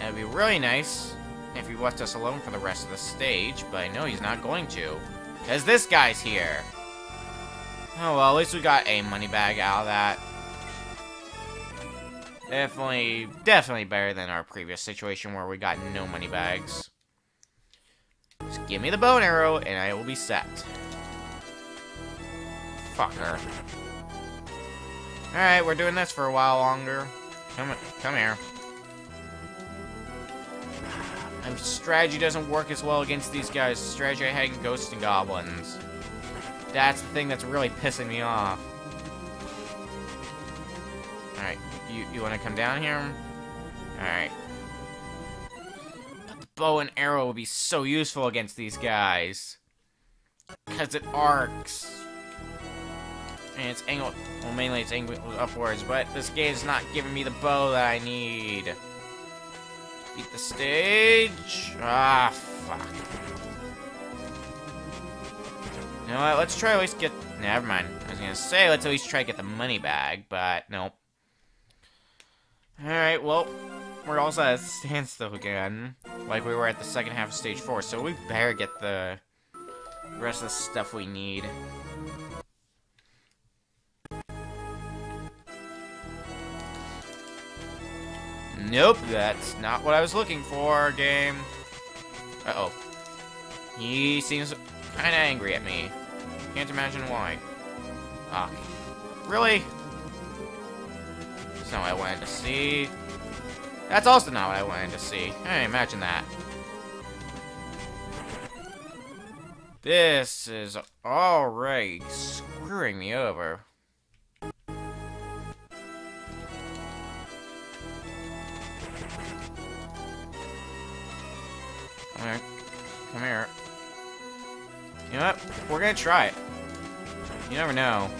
It'd be really nice if he left us alone for the rest of the stage, but I know he's not going to. Because this guy's here. Oh well, at least we got a money bag out of that. Definitely, definitely better than our previous situation where we got no money bags. Just give me the bow and arrow, and I will be set. Fucker. Alright, we're doing this for a while longer. Come, come here. My strategy doesn't work as well against these guys. Strategy I had in Ghosts and Goblins. That's the thing that's really pissing me off. Alright, you, you want to come down here? Alright. The bow and arrow will be so useful against these guys. Because it arcs. And it's angled, well mainly it's angled upwards, but this game's not giving me the bow that I need. Beat the stage. Ah, fuck. You know what, let's try at least get, never mind. I was gonna say, let's at least try to get the money bag, but nope. Alright, well, we're also at a standstill again, like we were at the second half of stage 4, so we better get the rest of the stuff we need. Nope, that's not what I was looking for, game. Uh-oh. He seems kind of angry at me. Can't imagine why. Ah. Really? That's not what I wanted to see. That's also not what I wanted to see. Hey, imagine that. This is already screwing me over. Alright. Come here. You know what? We're gonna try it. You never know.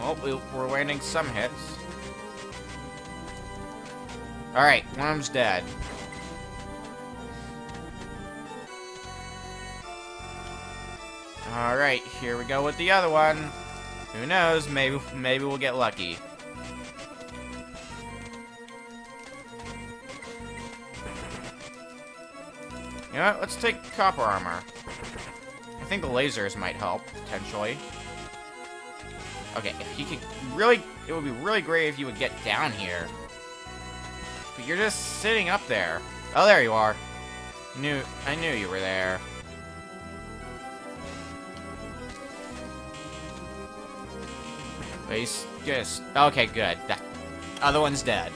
Well, we're landing some hits. Alright, one dead. Alright, here we go with the other one. Who knows, maybe maybe we'll get lucky. You know what? Let's take copper armor. I think the lasers might help, potentially. Okay, if you could really... It would be really great if you would get down here. But you're just sitting up there. Oh, there you are. Knew, I knew you were there. He's just... Okay, good. That other one's dead.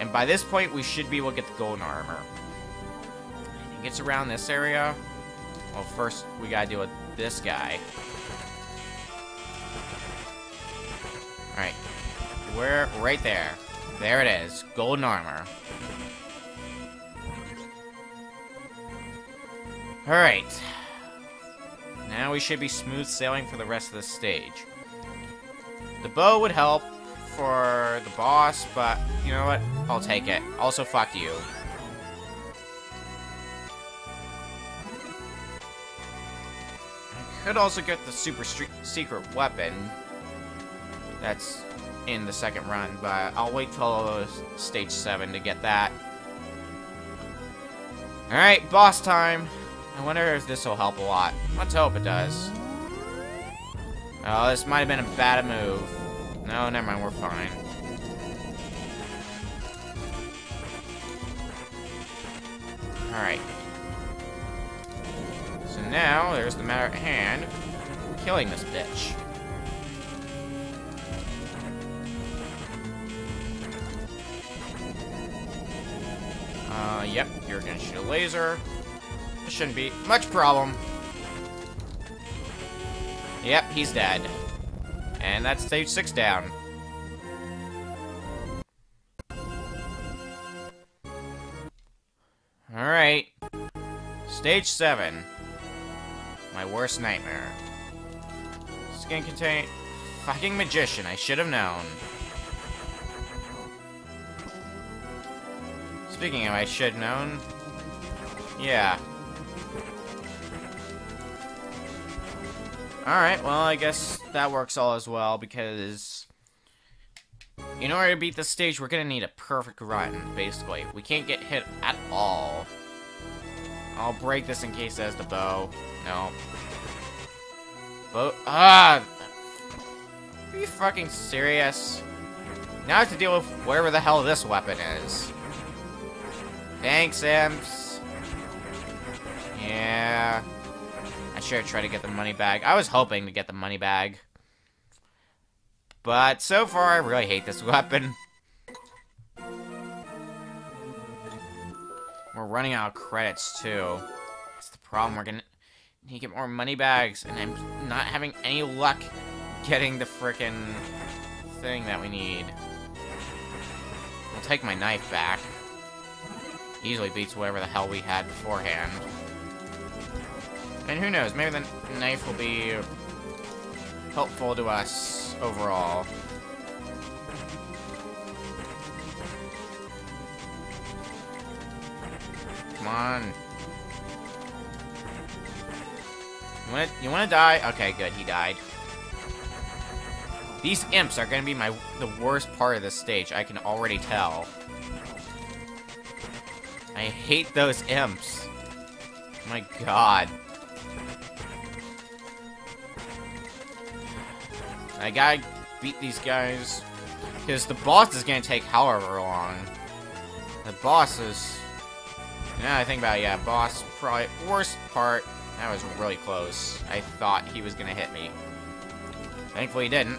And by this point, we should be able to get the golden armor gets around this area, well, first we gotta deal with this guy. Alright. We're Right there. There it is. Golden armor. Alright. Now we should be smooth sailing for the rest of the stage. The bow would help for the boss, but you know what? I'll take it. Also, fuck you. I could also get the super secret weapon. That's in the second run, but I'll wait till stage 7 to get that. Alright, boss time. I wonder if this will help a lot. Let's hope it does. Oh, this might have been a bad move. No, never mind, we're fine. Alright. So now, there's the matter at hand. Killing this bitch. Yep, you're gonna shoot a laser. This shouldn't be much problem. Yep, he's dead. And that's stage 6 down. Alright. Stage 7. My worst nightmare. Skin contain... Fucking magician, I should have known. Speaking of I should known... Yeah. Alright, well, I guess that works all as well, because... In order to beat this stage, we're gonna need a perfect run, basically. We can't get hit at all. I'll break this in case it has the bow. No. Bow- Ah! Are you fucking serious? Now I have to deal with whatever the hell this weapon is. Thanks, imps. Yeah. I should have tried to get the money bag. I was hoping to get the money bag. But so far, I really hate this weapon. We're running out of credits, too. That's the problem. We're gonna need to get more money bags, and I'm not having any luck getting the frickin' thing that we need. I'll take my knife back. Easily beats whatever the hell we had beforehand. And who knows, maybe the knife will be helpful to us overall. Come on. You wanna, you wanna die? Okay, good, he died. These imps are gonna be my the worst part of this stage, I can already tell. I hate those imps. My god. I gotta beat these guys. Because the boss is gonna take however long. The boss is... Now I think about it, yeah, boss, probably worst part. That was really close. I thought he was gonna hit me. Thankfully he didn't.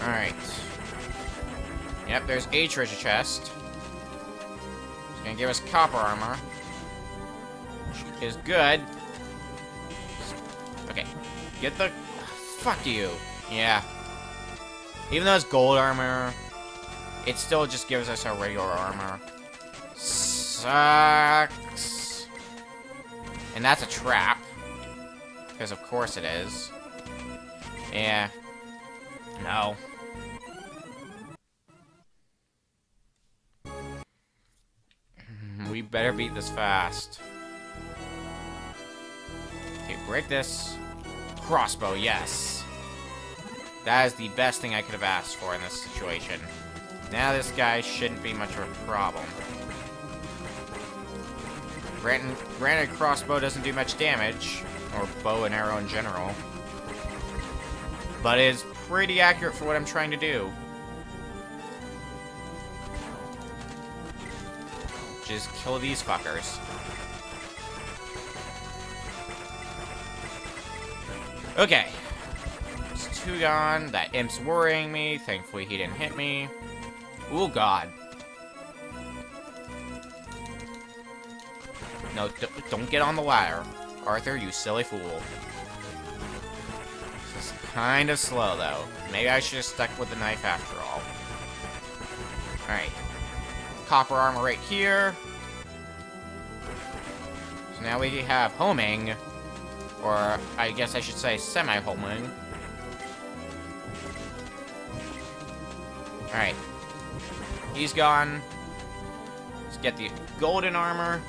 Alright. Yep, there's a treasure chest. Gonna give us copper armor. Which is good. Okay. Get the... Fuck you. Yeah. Even though it's gold armor, it still just gives us our regular armor. Sucks. And that's a trap. Because of course it is. Yeah. No. Better beat this fast. Okay, break this. Crossbow, yes. That is the best thing I could have asked for in this situation. Now this guy shouldn't be much of a problem. Granted, granted crossbow doesn't do much damage, or bow and arrow in general. But is pretty accurate for what I'm trying to do. Just kill these fuckers. Okay. It's two gone. That imp's worrying me. Thankfully, he didn't hit me. Oh, God. No, don't get on the ladder. Arthur, you silly fool. This is kind of slow, though. Maybe I should have stuck with the knife after all. Alright. Copper armor right here. So now we have homing. Or, I guess I should say semi-homing. Alright. He's gone. Let's get the golden armor.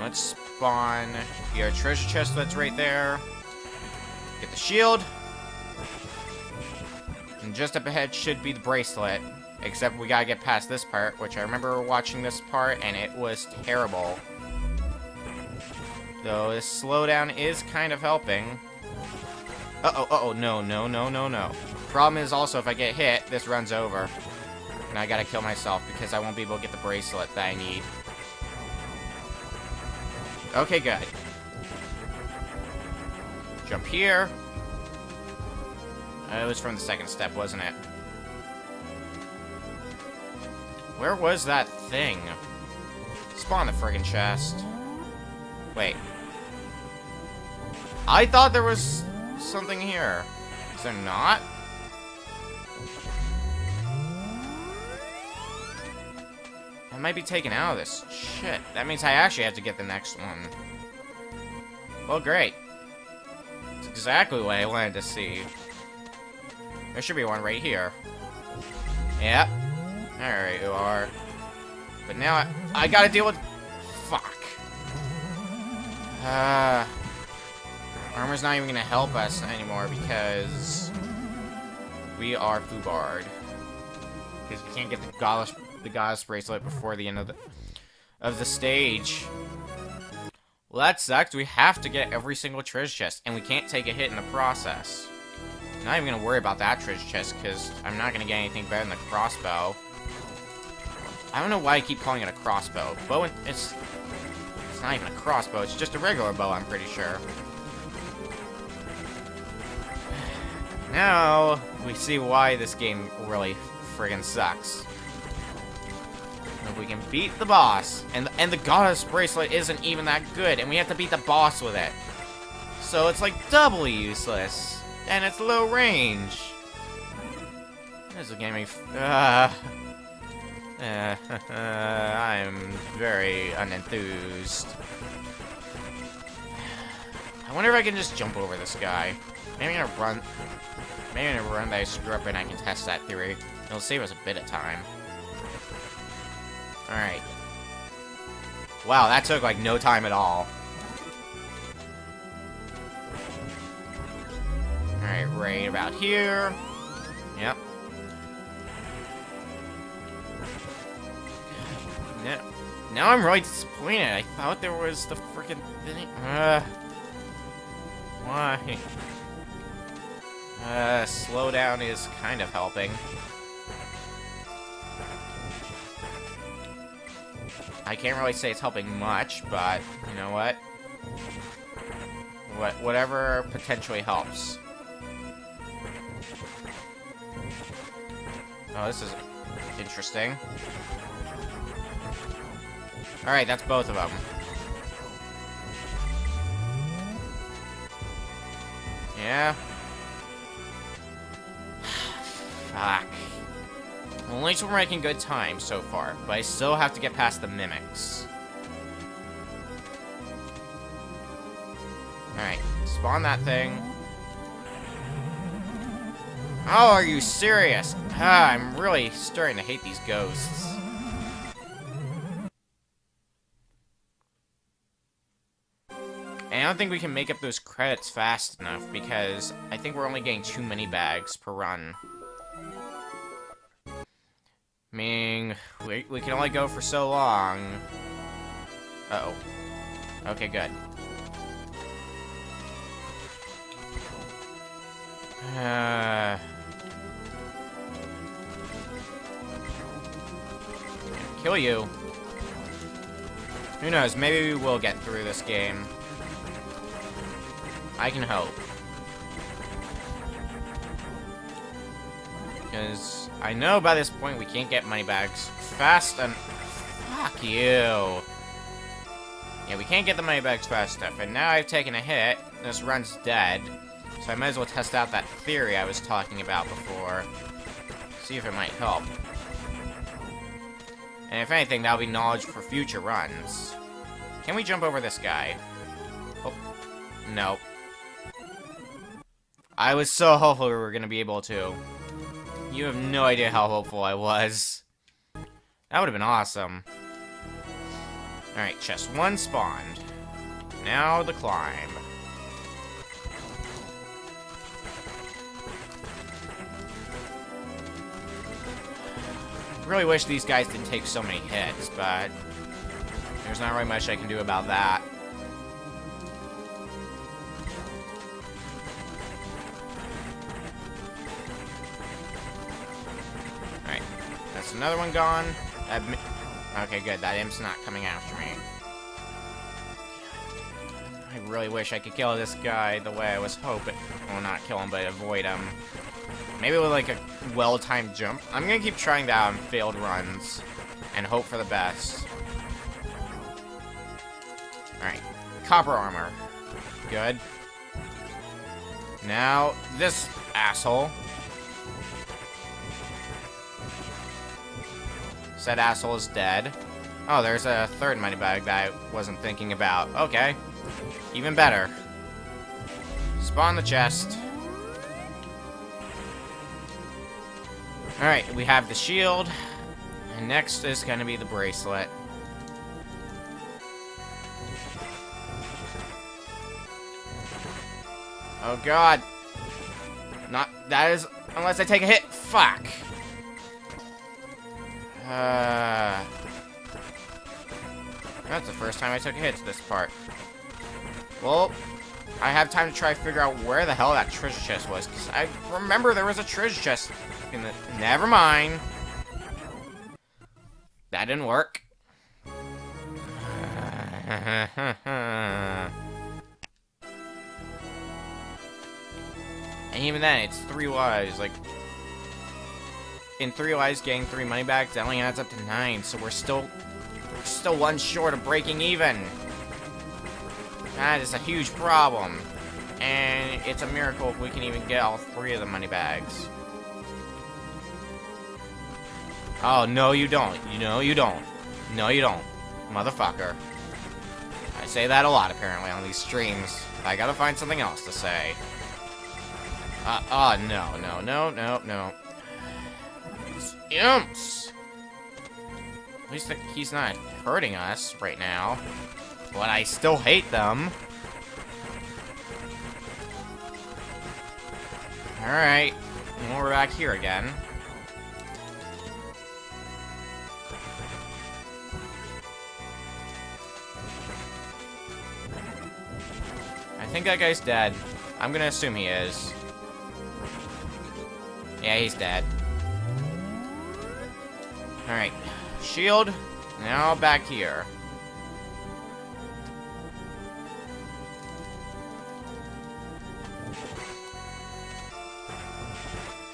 Let's spawn your treasure chest that's right there. Get the shield. And just up ahead should be the bracelet. Except we gotta get past this part, which I remember watching this part, and it was terrible. Though this slowdown is kind of helping. Uh-oh, uh-oh, no, no, no, no, no. Problem is also, if I get hit, this runs over. And I gotta kill myself, because I won't be able to get the bracelet that I need. Okay, good. Jump here. Uh, it was from the second step, wasn't it? Where was that thing? Spawn the friggin' chest. Wait. I thought there was something here. Is there not? I might be taken out of this. Shit. That means I actually have to get the next one. Well, great. It's exactly what I wanted to see. There should be one right here. Yep. You are. But now I, I gotta deal with... Fuck. Uh, armor's not even gonna help us anymore because... We are Fubard. Because we can't get the goddess, the goddess bracelet before the end of the of the stage. Well, that sucks. We have to get every single treasure chest, and we can't take a hit in the process. I'm not even gonna worry about that treasure chest, because I'm not gonna get anything better than the crossbow. I don't know why I keep calling it a crossbow. Bow, it's... It's not even a crossbow, it's just a regular bow, I'm pretty sure. Now, we see why this game really friggin' sucks. If we can beat the boss, and, and the Goddess Bracelet isn't even that good, and we have to beat the boss with it. So it's like doubly useless, and it's low range. This is getting me... Uh, uh, I'm very unenthused. I wonder if I can just jump over this guy. Maybe I'm gonna run... Maybe I'm gonna run that I screw up and I can test that theory. It'll save us a bit of time. Alright. Wow, that took like no time at all. Alright, right about here. Yep. Now, now I'm really disappointed. I thought there was the freaking thing. Uh, why? Uh, slowdown is kind of helping. I can't really say it's helping much, but you know what? What whatever potentially helps. Oh, this is interesting. Alright, that's both of them. Yeah. Fuck. At least we're making good time so far, but I still have to get past the mimics. Alright, spawn that thing. Oh, are you serious? Ah, I'm really starting to hate these ghosts. And I don't think we can make up those credits fast enough, because I think we're only getting too many bags per run. Meaning, we, we can only go for so long. Uh oh Okay, good. Uh... Kill you. Who knows, maybe we will get through this game. I can help. Because I know by this point we can't get money bags fast and... Fuck you. Yeah, we can't get the money bags fast enough, and now I've taken a hit, this run's dead, so I might as well test out that theory I was talking about before. See if it might help. And if anything, that'll be knowledge for future runs. Can we jump over this guy? Oh, no. I was so hopeful we were going to be able to. You have no idea how hopeful I was. That would have been awesome. Alright, chest one spawned. Now the climb. Really wish these guys didn't take so many hits, but there's not really much I can do about that. That's another one gone. okay, good. That imp's not coming after me. I really wish I could kill this guy the way I was hoping. Well, not kill him, but avoid him. Maybe with like a well-timed jump. I'm gonna keep trying that on failed runs and hope for the best. Alright. Copper armor. Good. Now, this asshole. Said asshole is dead. Oh, there's a third money bag that I wasn't thinking about. Okay. Even better. Spawn the chest. Alright, we have the shield. And next is going to be the bracelet. Oh god. Not, that is, unless I take a hit. Fuck. Uh, that's the first time I took a hit to this part. Well, I have time to try to figure out where the hell that treasure chest was, because I remember there was a treasure chest in the... Never mind. That didn't work. And even then, it's three lives. Like, in three lives, getting three money back, that only adds up to nine. So we're still, we're still one short of breaking even. That is a huge problem. And it's a miracle if we can even get all three of the money bags. Oh, no you don't. You know you don't. No you don't. Motherfucker. I say that a lot, apparently, on these streams. I gotta find something else to say. Uh, oh, no, no, no, no, no. Imps! At least he's not hurting us right now. But I still hate them. Alright. Well, we're back here again. I think that guy's dead. I'm gonna assume he is. Yeah, he's dead. Alright. Shield. Now back here.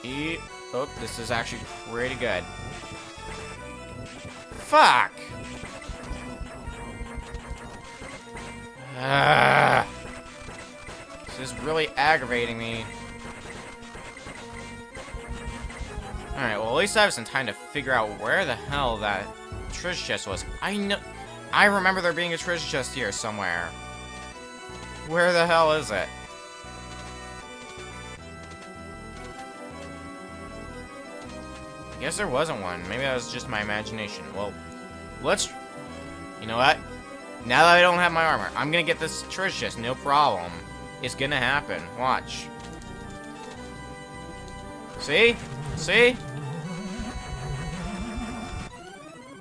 He... Oh, this is actually pretty good. Fuck! Ah. This is really aggravating me. Alright, well at least I have some time to figure out where the hell that treasure chest was. I know... I remember there being a treasure chest here somewhere. Where the hell is it? I guess there wasn't one. Maybe that was just my imagination. Well, let's... You know what? Now that I don't have my armor, I'm gonna get this treasure chest, no problem. It's gonna happen. Watch. See? See?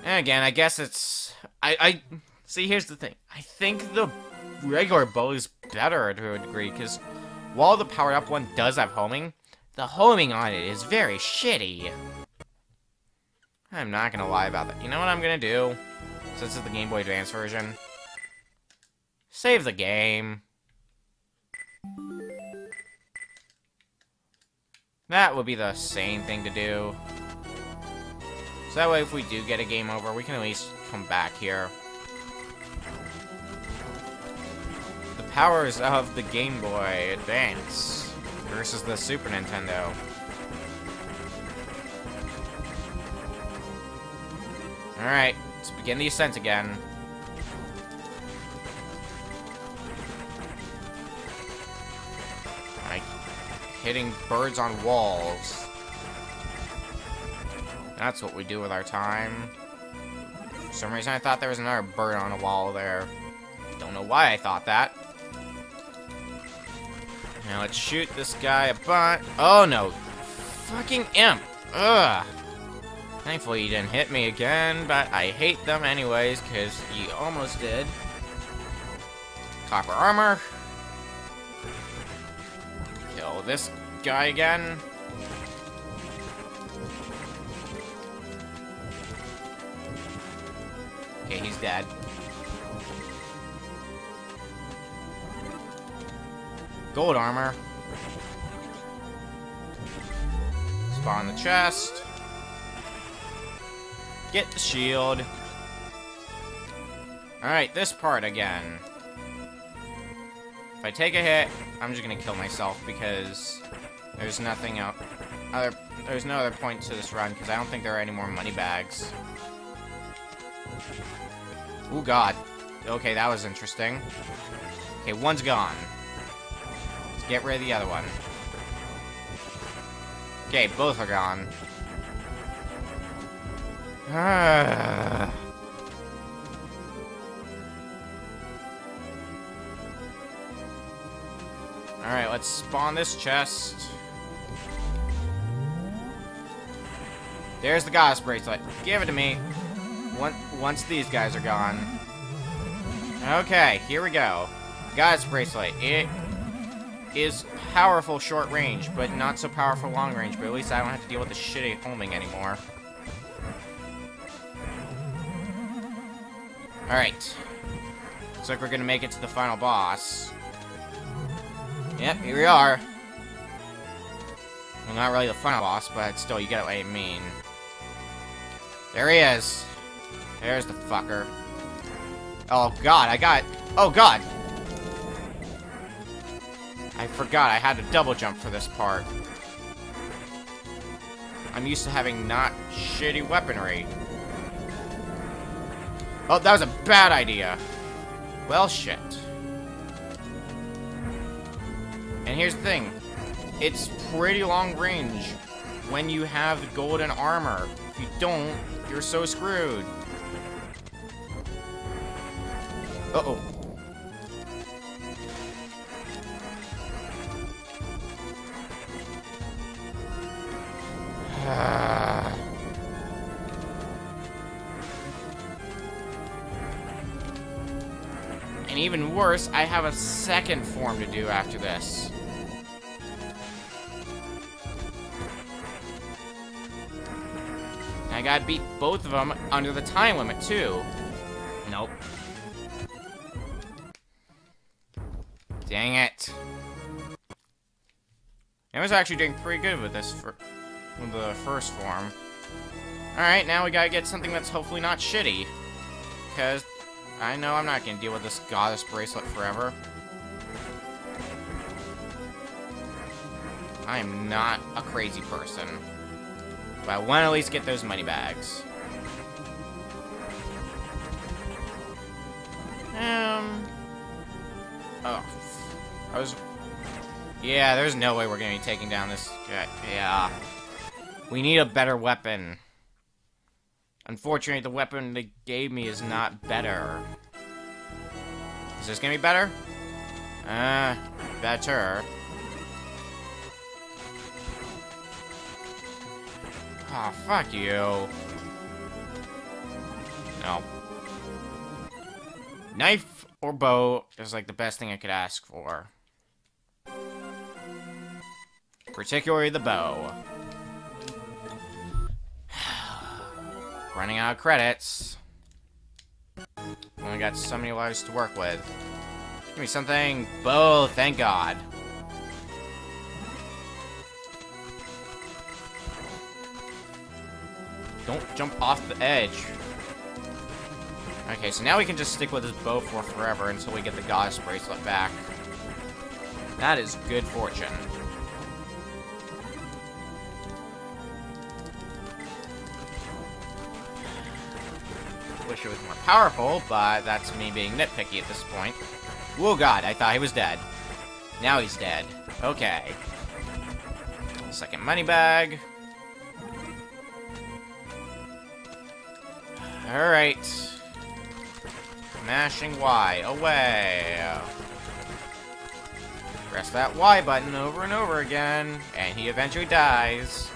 And again, I guess it's... I, I... See, here's the thing. I think the regular bow is better to a degree, because while the powered-up one does have homing, the homing on it is very shitty. I'm not gonna lie about that. You know what I'm gonna do? Since it's the Game Boy Advance version? Save the game. That would be the sane thing to do. So that way if we do get a game over, we can at least come back here. The powers of the Game Boy Advance versus the Super Nintendo. Alright, let's begin the ascent again. Hitting birds on walls. That's what we do with our time. For some reason I thought there was another bird on a wall there. Don't know why I thought that. Now let's shoot this guy a bunch. Oh no. Fucking imp. Ugh. Thankfully, he didn't hit me again, but I hate them anyways, because he almost did. Copper armor. This guy again. Okay, he's dead. Gold armor. Spawn the chest. Get the shield. Alright, this part again. If I take a hit, I'm just gonna kill myself because there's nothing out. Other, there's no other point to this run because I don't think there are any more money bags. Oh god. Okay, that was interesting. Okay, one's gone. Let's get rid of the other one. Okay, both are gone. Ah. Alright, let's spawn this chest. There's the goddess bracelet. Give it to me. Once these guys are gone. Okay, here we go. Goddess bracelet. It is powerful short range, but not so powerful long range. But at least I don't have to deal with the shitty homing anymore. Alright. Looks like we're gonna make it to the final boss. Yep, here we are. Well, not really the final boss, but still, you get what I mean. There he is. There's the fucker. Oh, God, I got... Oh, God! I forgot I had to double jump for this part. I'm used to having not shitty weaponry. Oh, that was a bad idea. Well, shit. And here's the thing. It's pretty long range when you have the golden armor. If you don't, you're so screwed. Uh-oh. and even worse, I have a second form to do after this. I gotta beat both of them under the time limit, too. Nope. Dang it. I was actually doing pretty good with this for with the first form. Alright, now we gotta get something that's hopefully not shitty. Because I know I'm not gonna deal with this goddess bracelet forever. I am not a crazy person. But I want to at least get those money bags. Um. Oh. I was... Yeah, there's no way we're to be taking down this guy. Yeah. We need a better weapon. Unfortunately, the weapon they gave me is not better. Is this to be better? Uh, better. Oh, fuck you. No. Knife or bow is like the best thing I could ask for. Particularly the bow. Running out of credits. Only got so many lives to work with. Give me something. Bow, thank God. Don't jump off the edge. Okay, so now we can just stick with this bow for forever until we get the Goddess Bracelet back. That is good fortune. Wish it was more powerful, but that's me being nitpicky at this point. Oh god, I thought he was dead. Now he's dead. Okay. Second money bag. Alright. Mashing Y. Away. Press that Y button over and over again, and he eventually dies.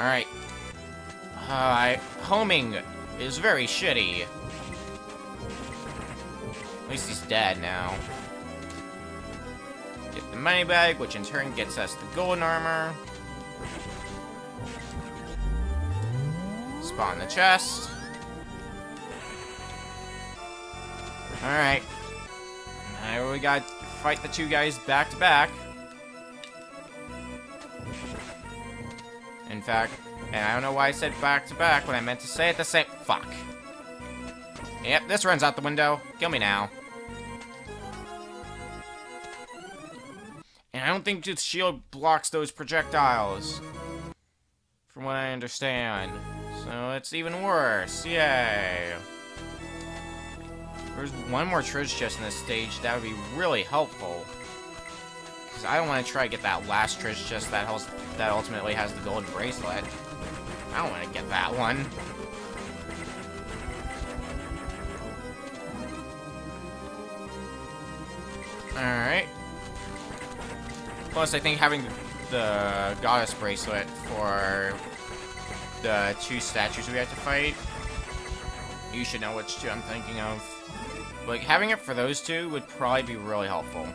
Alright. Uh, homing is very shitty. At least he's dead now. Get the money bag, which in turn gets us the golden armor. Spawn the chest. Alright. Now we got fight the two guys back to back. In fact, and I don't know why I said back to back when I meant to say it the same- Fuck. Yep, this runs out the window. Kill me now. And I don't think the shield blocks those projectiles. From what I understand. So it's even worse. Yay. There's one more treasure chest in this stage, that would be really helpful. Because I don't want to try to get that last treasure chest that, that ultimately has the golden bracelet. I don't want to get that one. Alright. Plus, I think having the goddess bracelet for the two statues we have to fight, you should know which two I'm thinking of. Like, having it for those two would probably be really helpful.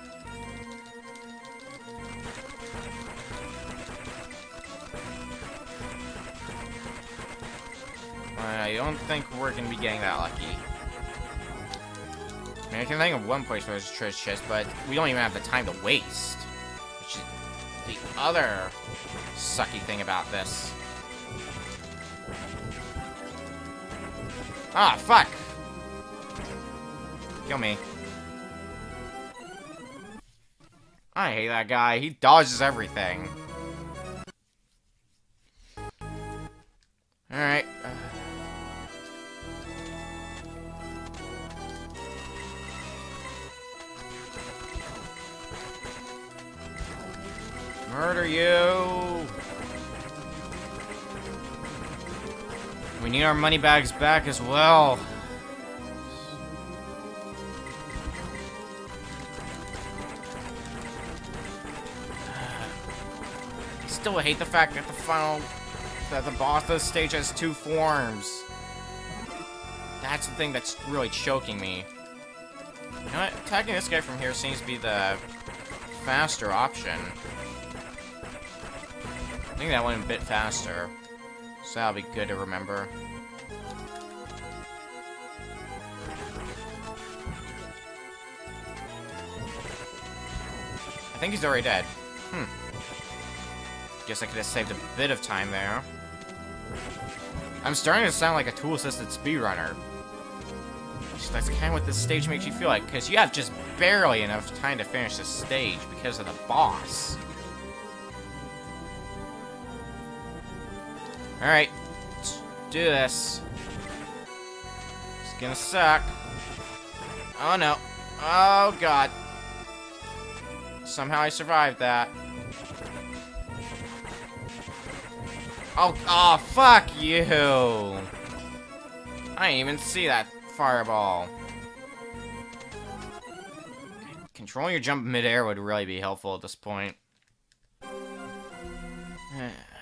I don't think we're gonna be getting that lucky. I mean, I can think of one place where there's a treasure chest, but we don't even have the time to waste. Other sucky thing about this. Ah, fuck! Kill me. I hate that guy. He dodges everything. Alright. Murder you! We need our money bags back as well. I still hate the fact that the final... that the boss of the stage has two forms. That's the thing that's really choking me. You know what? Attacking this guy from here seems to be the faster option. I think that went a bit faster. So that'll be good to remember. I think he's already dead. Hmm. Guess I could have saved a bit of time there. I'm starting to sound like a tool-assisted speedrunner. That's kind of what this stage makes you feel like, because you have just barely enough time to finish this stage because of the boss. Alright, let's do this. It's gonna suck. Oh no. Oh god. Somehow I survived that. Oh, oh, fuck you! I didn't even see that fireball. Controlling your jump midair would really be helpful at this point.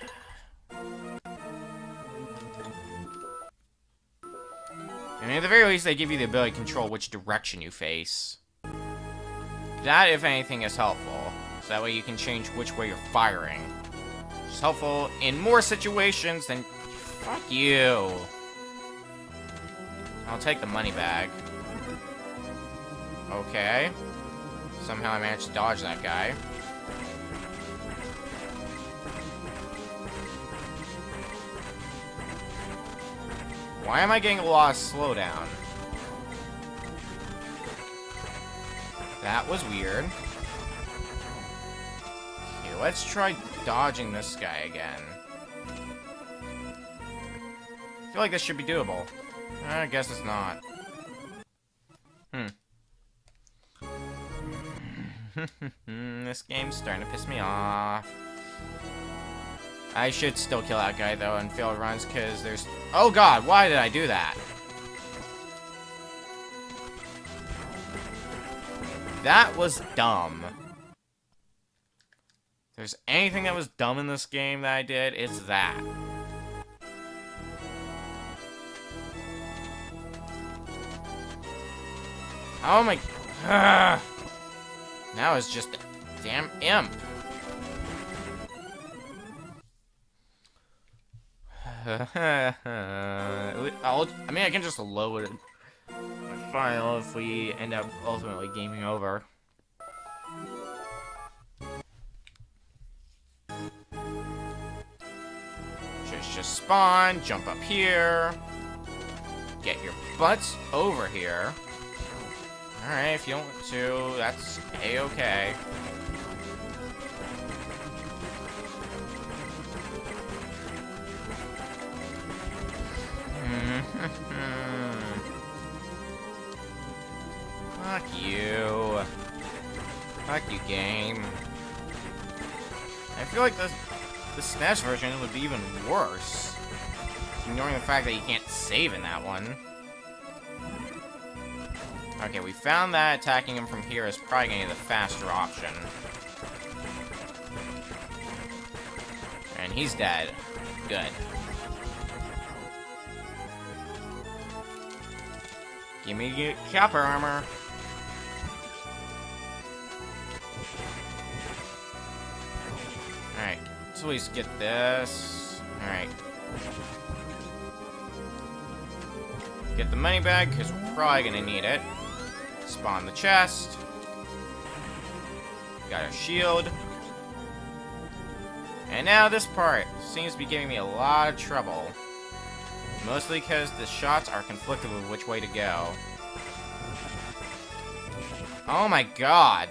I mean, at the very least, they give you the ability to control which direction you face. That, if anything, is helpful. So that way you can change which way you're firing. Is helpful in more situations than... Fuck you. I'll take the money bag. Okay. Somehow I managed to dodge that guy. Why am I getting a lot of slowdown? That was weird. Okay, let's try dodging this guy again. I feel like this should be doable. I guess it's not. Hmm. this game's starting to piss me off. I should still kill that guy, though, and fail runs, because there's... Oh, God, why did I do that? That was dumb. If there's anything that was dumb in this game that I did, it's that. Oh my... Ugh. Now it's just a damn imp. I'll, I mean, I can just load a file if we end up ultimately gaming over. Just, just spawn, jump up here, get your butts over here. Alright, if you don't want to, that's a-okay. Fuck you. Fuck you, game. I feel like the, the SNES version would be even worse. Ignoring the fact that you can't save in that one. Okay, we found that attacking him from here is probably going to be the faster option. And he's dead. Good. Give me copper armor. Alright, let's least get this. Alright. Get the money bag, because we're probably going to need it. Spawn the chest. Got a shield. And now this part seems to be giving me a lot of trouble. Mostly because the shots are conflicted with which way to go. Oh my god!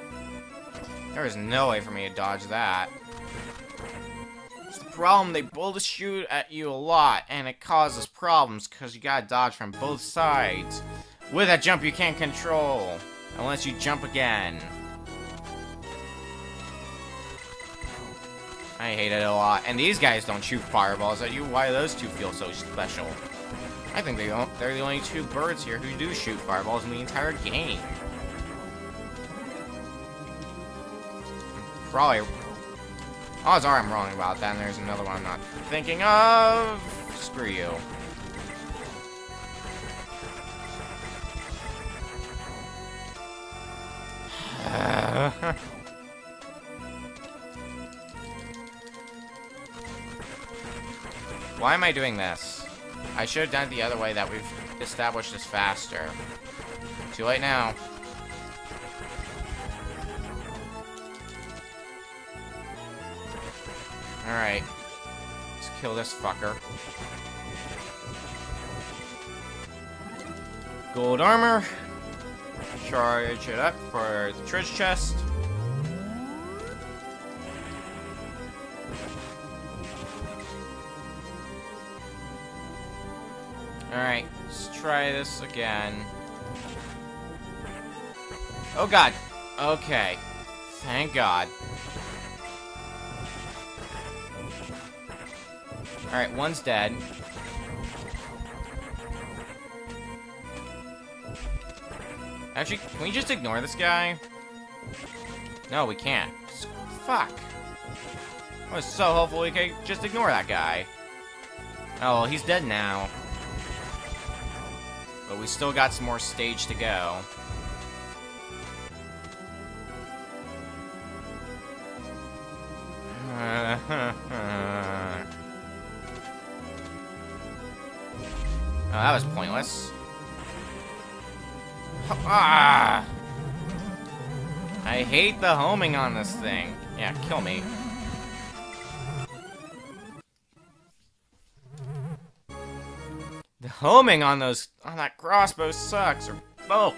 There is no way for me to dodge that. It's the problem, they both shoot at you a lot, and it causes problems because you gotta dodge from both sides. With that jump you can't control, unless you jump again. I hate it a lot. And these guys don't shoot fireballs at you. Why do those two feel so special? I think they don't. They're the only two birds here who do shoot fireballs in the entire game. Probably. Odds are I'm wrong about that, and there's another one I'm not thinking of. Screw you. Why am I doing this? I should have done it the other way that we've established this faster. Too late now. Alright. Let's kill this fucker. Gold armor. Charge it up for the treasure chest. Alright, let's try this again. Oh god. Okay. Thank god. Alright, one's dead. Actually, can we just ignore this guy? No, we can't. Fuck. I was so hopeful we could just ignore that guy. Oh, well, he's dead now. But we still got some more stage to go. oh, that was pointless. Ah! I hate the homing on this thing. Yeah, kill me. The homing on those on that crossbow sucks, or both,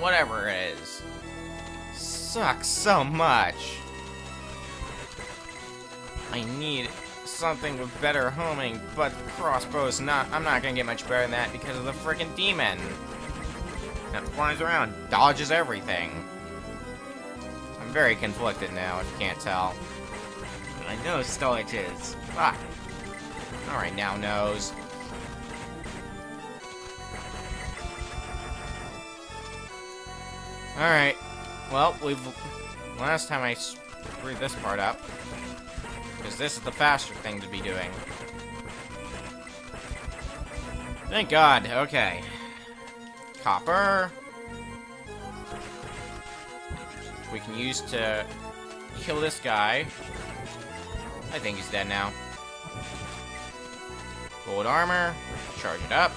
whatever it is, sucks so much. I need something with better homing, but crossbow's not. I'm not gonna get much better than that because of the freaking demon that flies around, dodges everything. I'm very conflicted now, if you can't tell. I know Stolich is. Fuck. Alright, now knows. Alright. Well, we've... Last time I screwed this part up. Because this is the faster thing to be doing. Thank God. Okay. Copper. we can use to kill this guy. I think he's dead now. Gold armor. Charge it up.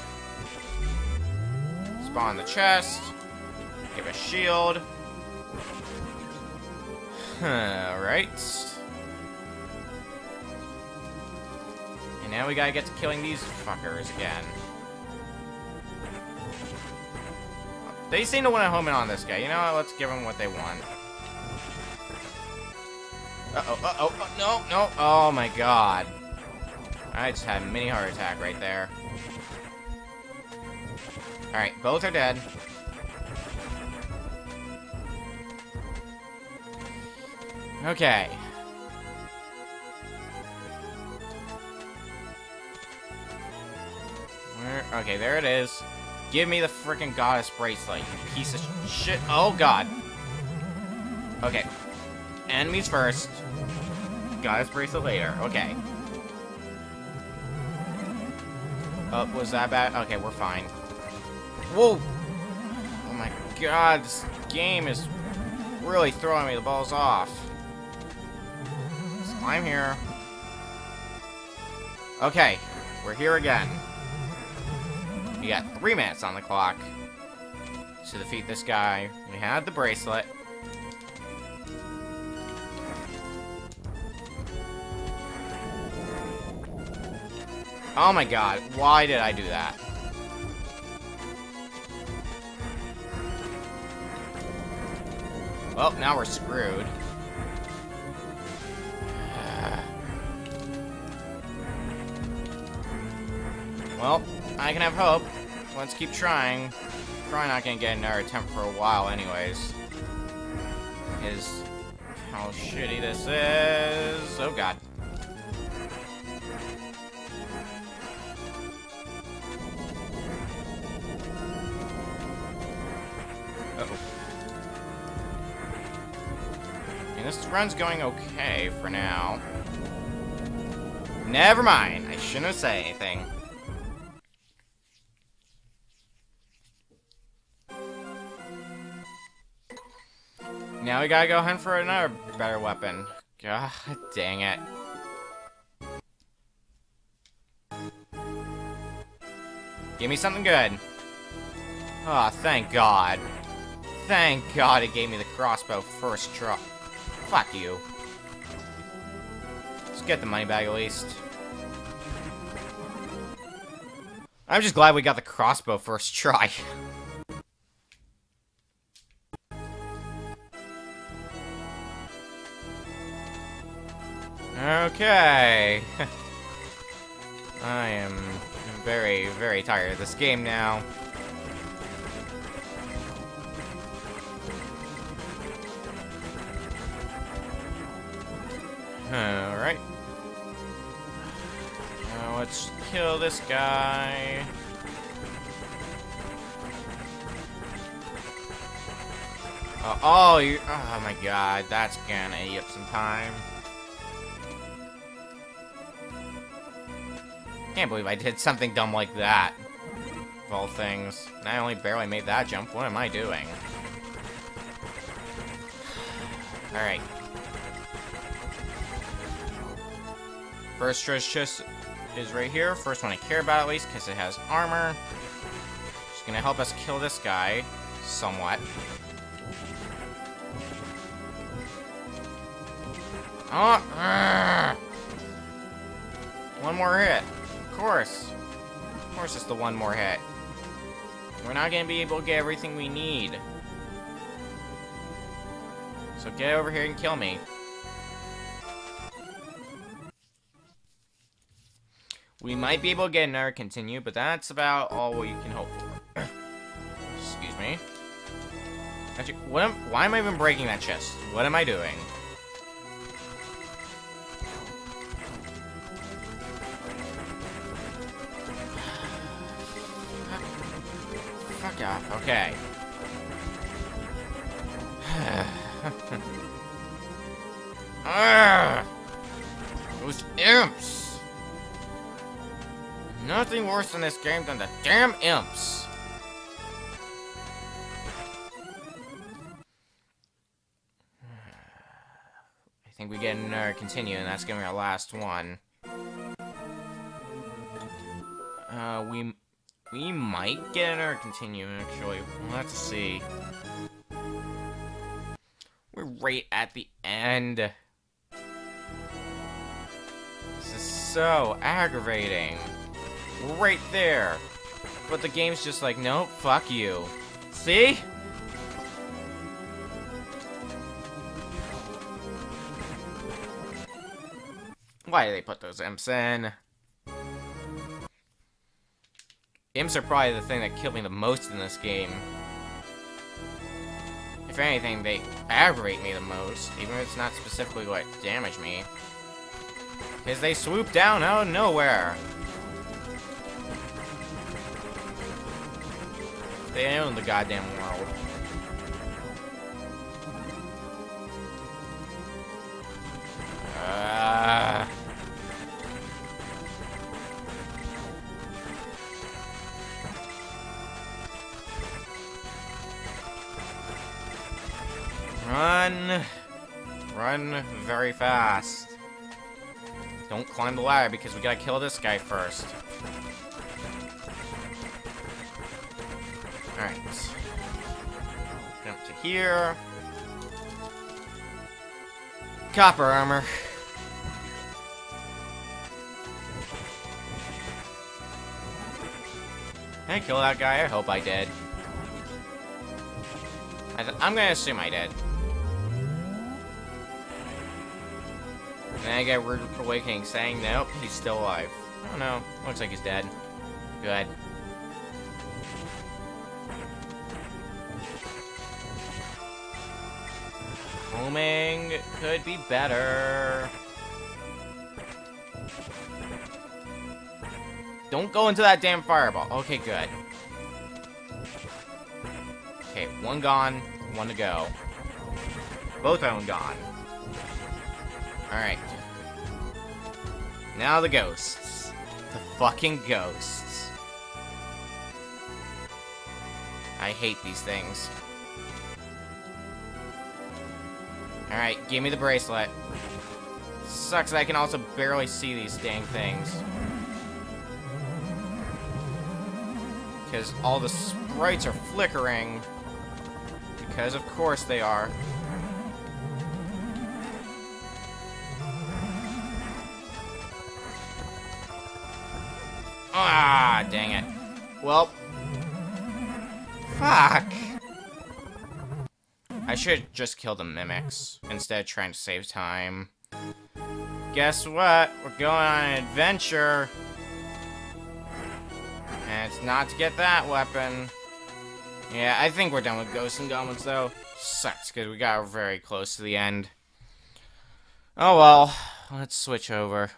Spawn the chest. Give a shield. Alright. And now we gotta get to killing these fuckers again. They seem to want to home in on this guy. You know what? Let's give them what they want. Uh-oh, uh-oh, uh, no, no. Oh my god. I just had a mini heart attack right there. Alright, both are dead. Okay. Where? Okay, there it is. Give me the freaking goddess bracelet, piece of shit. Oh god. Okay. Enemies first. Goddess bracelet later. Okay. Oh, was that bad? Okay, we're fine. Whoa! Oh my god, this game is really throwing me the balls off. I'm here. Okay, we're here again. We got three minutes on the clock to defeat this guy. We have the bracelet. Oh my god, why did I do that? Well, now we're screwed. Well, I can have hope. Let's keep trying. Probably not gonna get another attempt for a while anyways. Is how shitty this is. Oh god. This run's going okay for now. Never mind. I shouldn't have said anything. Now we gotta go hunt for another better weapon. God dang it. Give me something good. Oh, thank God. Thank God it gave me the crossbow first try. Fuck you. Let's get the money bag at least. I'm just glad we got the crossbow first try. okay. I am very, very tired of this game now. Alright. Now let's kill this guy. Oh, oh, you, oh my god, that's gonna eat up some time. Can't believe I did something dumb like that. Of all things. And I only barely made that jump. What am I doing? Alright. First treasure chest is right here. First one I care about at least, because it has armor. It's gonna help us kill this guy, somewhat. Oh, uh, one more hit. Of course. Of course it's the one more hit. We're not gonna be able to get everything we need. So get over here and kill me. We might be able to get another continue, but that's about all you can hope for. Excuse me. Actually, what am, why am I even breaking that chest? What am I doing? Fuck off. Okay. Those imps! Nothing worse in this game than the damn imps. I think we get another continue, and that's gonna be our last one. Uh, we we might get another continue, actually. We'll have to see. We're right at the end. This is so aggravating. Right there. But the game's just like, nope, fuck you. See? Why do they put those imps in? Imps are probably the thing that killed me the most in this game. If anything, they aggravate me the most, even if it's not specifically what damage me. Because they swoop down out of nowhere. They own the goddamn world. Uh... Run! Run very fast. Don't climb the ladder because we gotta kill this guy first. Alright. Jump to here. Copper armor. Can I kill that guy? I hope I did. I am gonna assume I did. And I get Rude Awakening saying, nope, he's still alive. I don't know. looks like he's dead. Good. Homing could be better. Don't go into that damn fireball. Okay, good. Okay, one gone, one to go. Both of them gone. Alright. Now the ghosts. The fucking ghosts. I hate these things. Alright, give me the bracelet. Sucks that I can also barely see these dang things. Because all the sprites are flickering. Because of course they are. Ah, dang it. Well. Fuck. I should just kill the mimics instead of trying to save time. Guess what? We're going on an adventure. And it's not to get that weapon. Yeah, I think we're done with Ghosts and Goblins, though. Sucks, because we got very close to the end. Oh well, let's switch over.